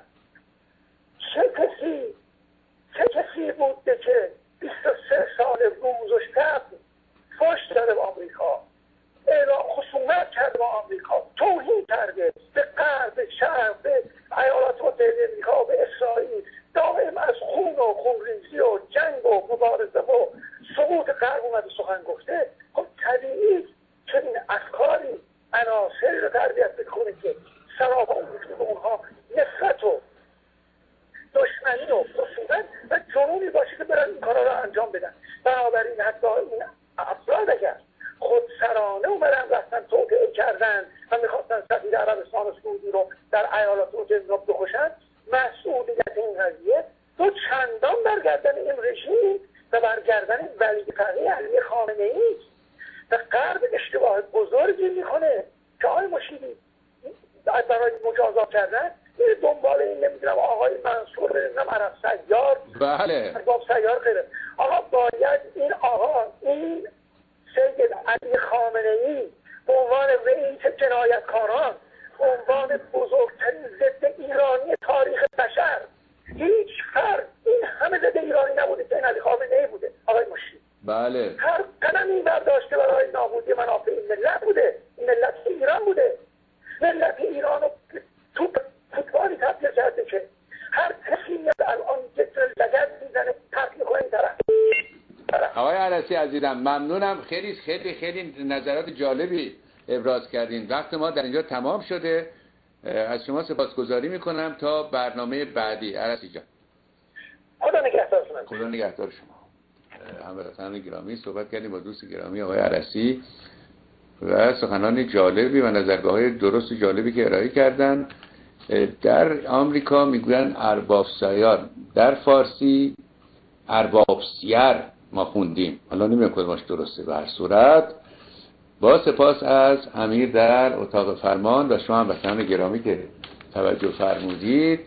چه کسی چه کسی بوده که 23 سال روز و شب فاش داده به آمریکا. اعلام خصومت کرده با آمریکا. توهین کرده به غرب به به ایالات متحده امریکا به اسرائیل. دائم از خون و خونریزی و جنگ و مبارزه و سقوط غرب اومده سخن گفته. خب طبیعی چنین افکاری عناصری رو تربیت بکنه که سرابا به اونها نفرت و دشمنی و خصوصا و جنونی باشه که برن این کارا رو انجام بدن. بنابراین حتی این افراد اگر خودسرانه اومدن رفتن توطعه کردن و می‌خواستن سفیر عربستان و سعودی رو در ایالات متحده بکشن مسئولیت این قضیه دو چندان برگردن این رژیم و برگردن ولی فقیه علی خامنه ای و غرب اشتباه بزرگی می‌کنه که آقای مشیری برای مجازات کردن این دنبال این نمی‌دونم آقای منصور نمی‌دونم عرب سیار. بله. باب سیار خیره. آقا باید این آقا این سید علی خامنه ای به عنوان رئیس جنایتکاران به عنوان بزرگترین ضد ایرانی تاریخ بشر هیچ فرد این همه ضد ایرانی نبوده که این علی خامنه ای بوده. آقای مشید بله. هر قدمی برداشته برای نابودی منافع این ملت بوده. این ملت ایران بوده. ملت ایران رو تو فوتبالی تبدیل کرده که هر کسی میاد الان یک لگد می‌زنه پرت می‌کنه این طرف. آقای عرصی عزیزم ممنونم. خیلی خیلی خیلی نظرات جالبی ابراز کردین. وقت ما در اینجا تمام شده. از شما سپاسگزاری می‌کنم تا برنامه بعدی. عرصی جان. خدا نگهدار خدا نگهدار شما. هموطنان گرامی صحبت کردیم با دوست گرامی آقای عرسی و سخنان جالبی و نظرگاه های درست جالبی که ارائه کردن. در آمریکا می‌گویند ارباب سیار. در فارسی ارباب سیر ما خوندیم. حالا نمیم کدومش درسته به هر صورت. با سپاس از امیر در اتاق فرمان و شما هم گرامی که توجه فرمودید.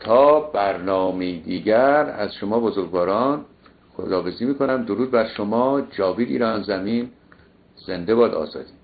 تا برنامه دیگر از شما بزرگواران خداحافظی می‌کنم. درود بر شما. جاوید ایران زمین. زنده باد آزادی.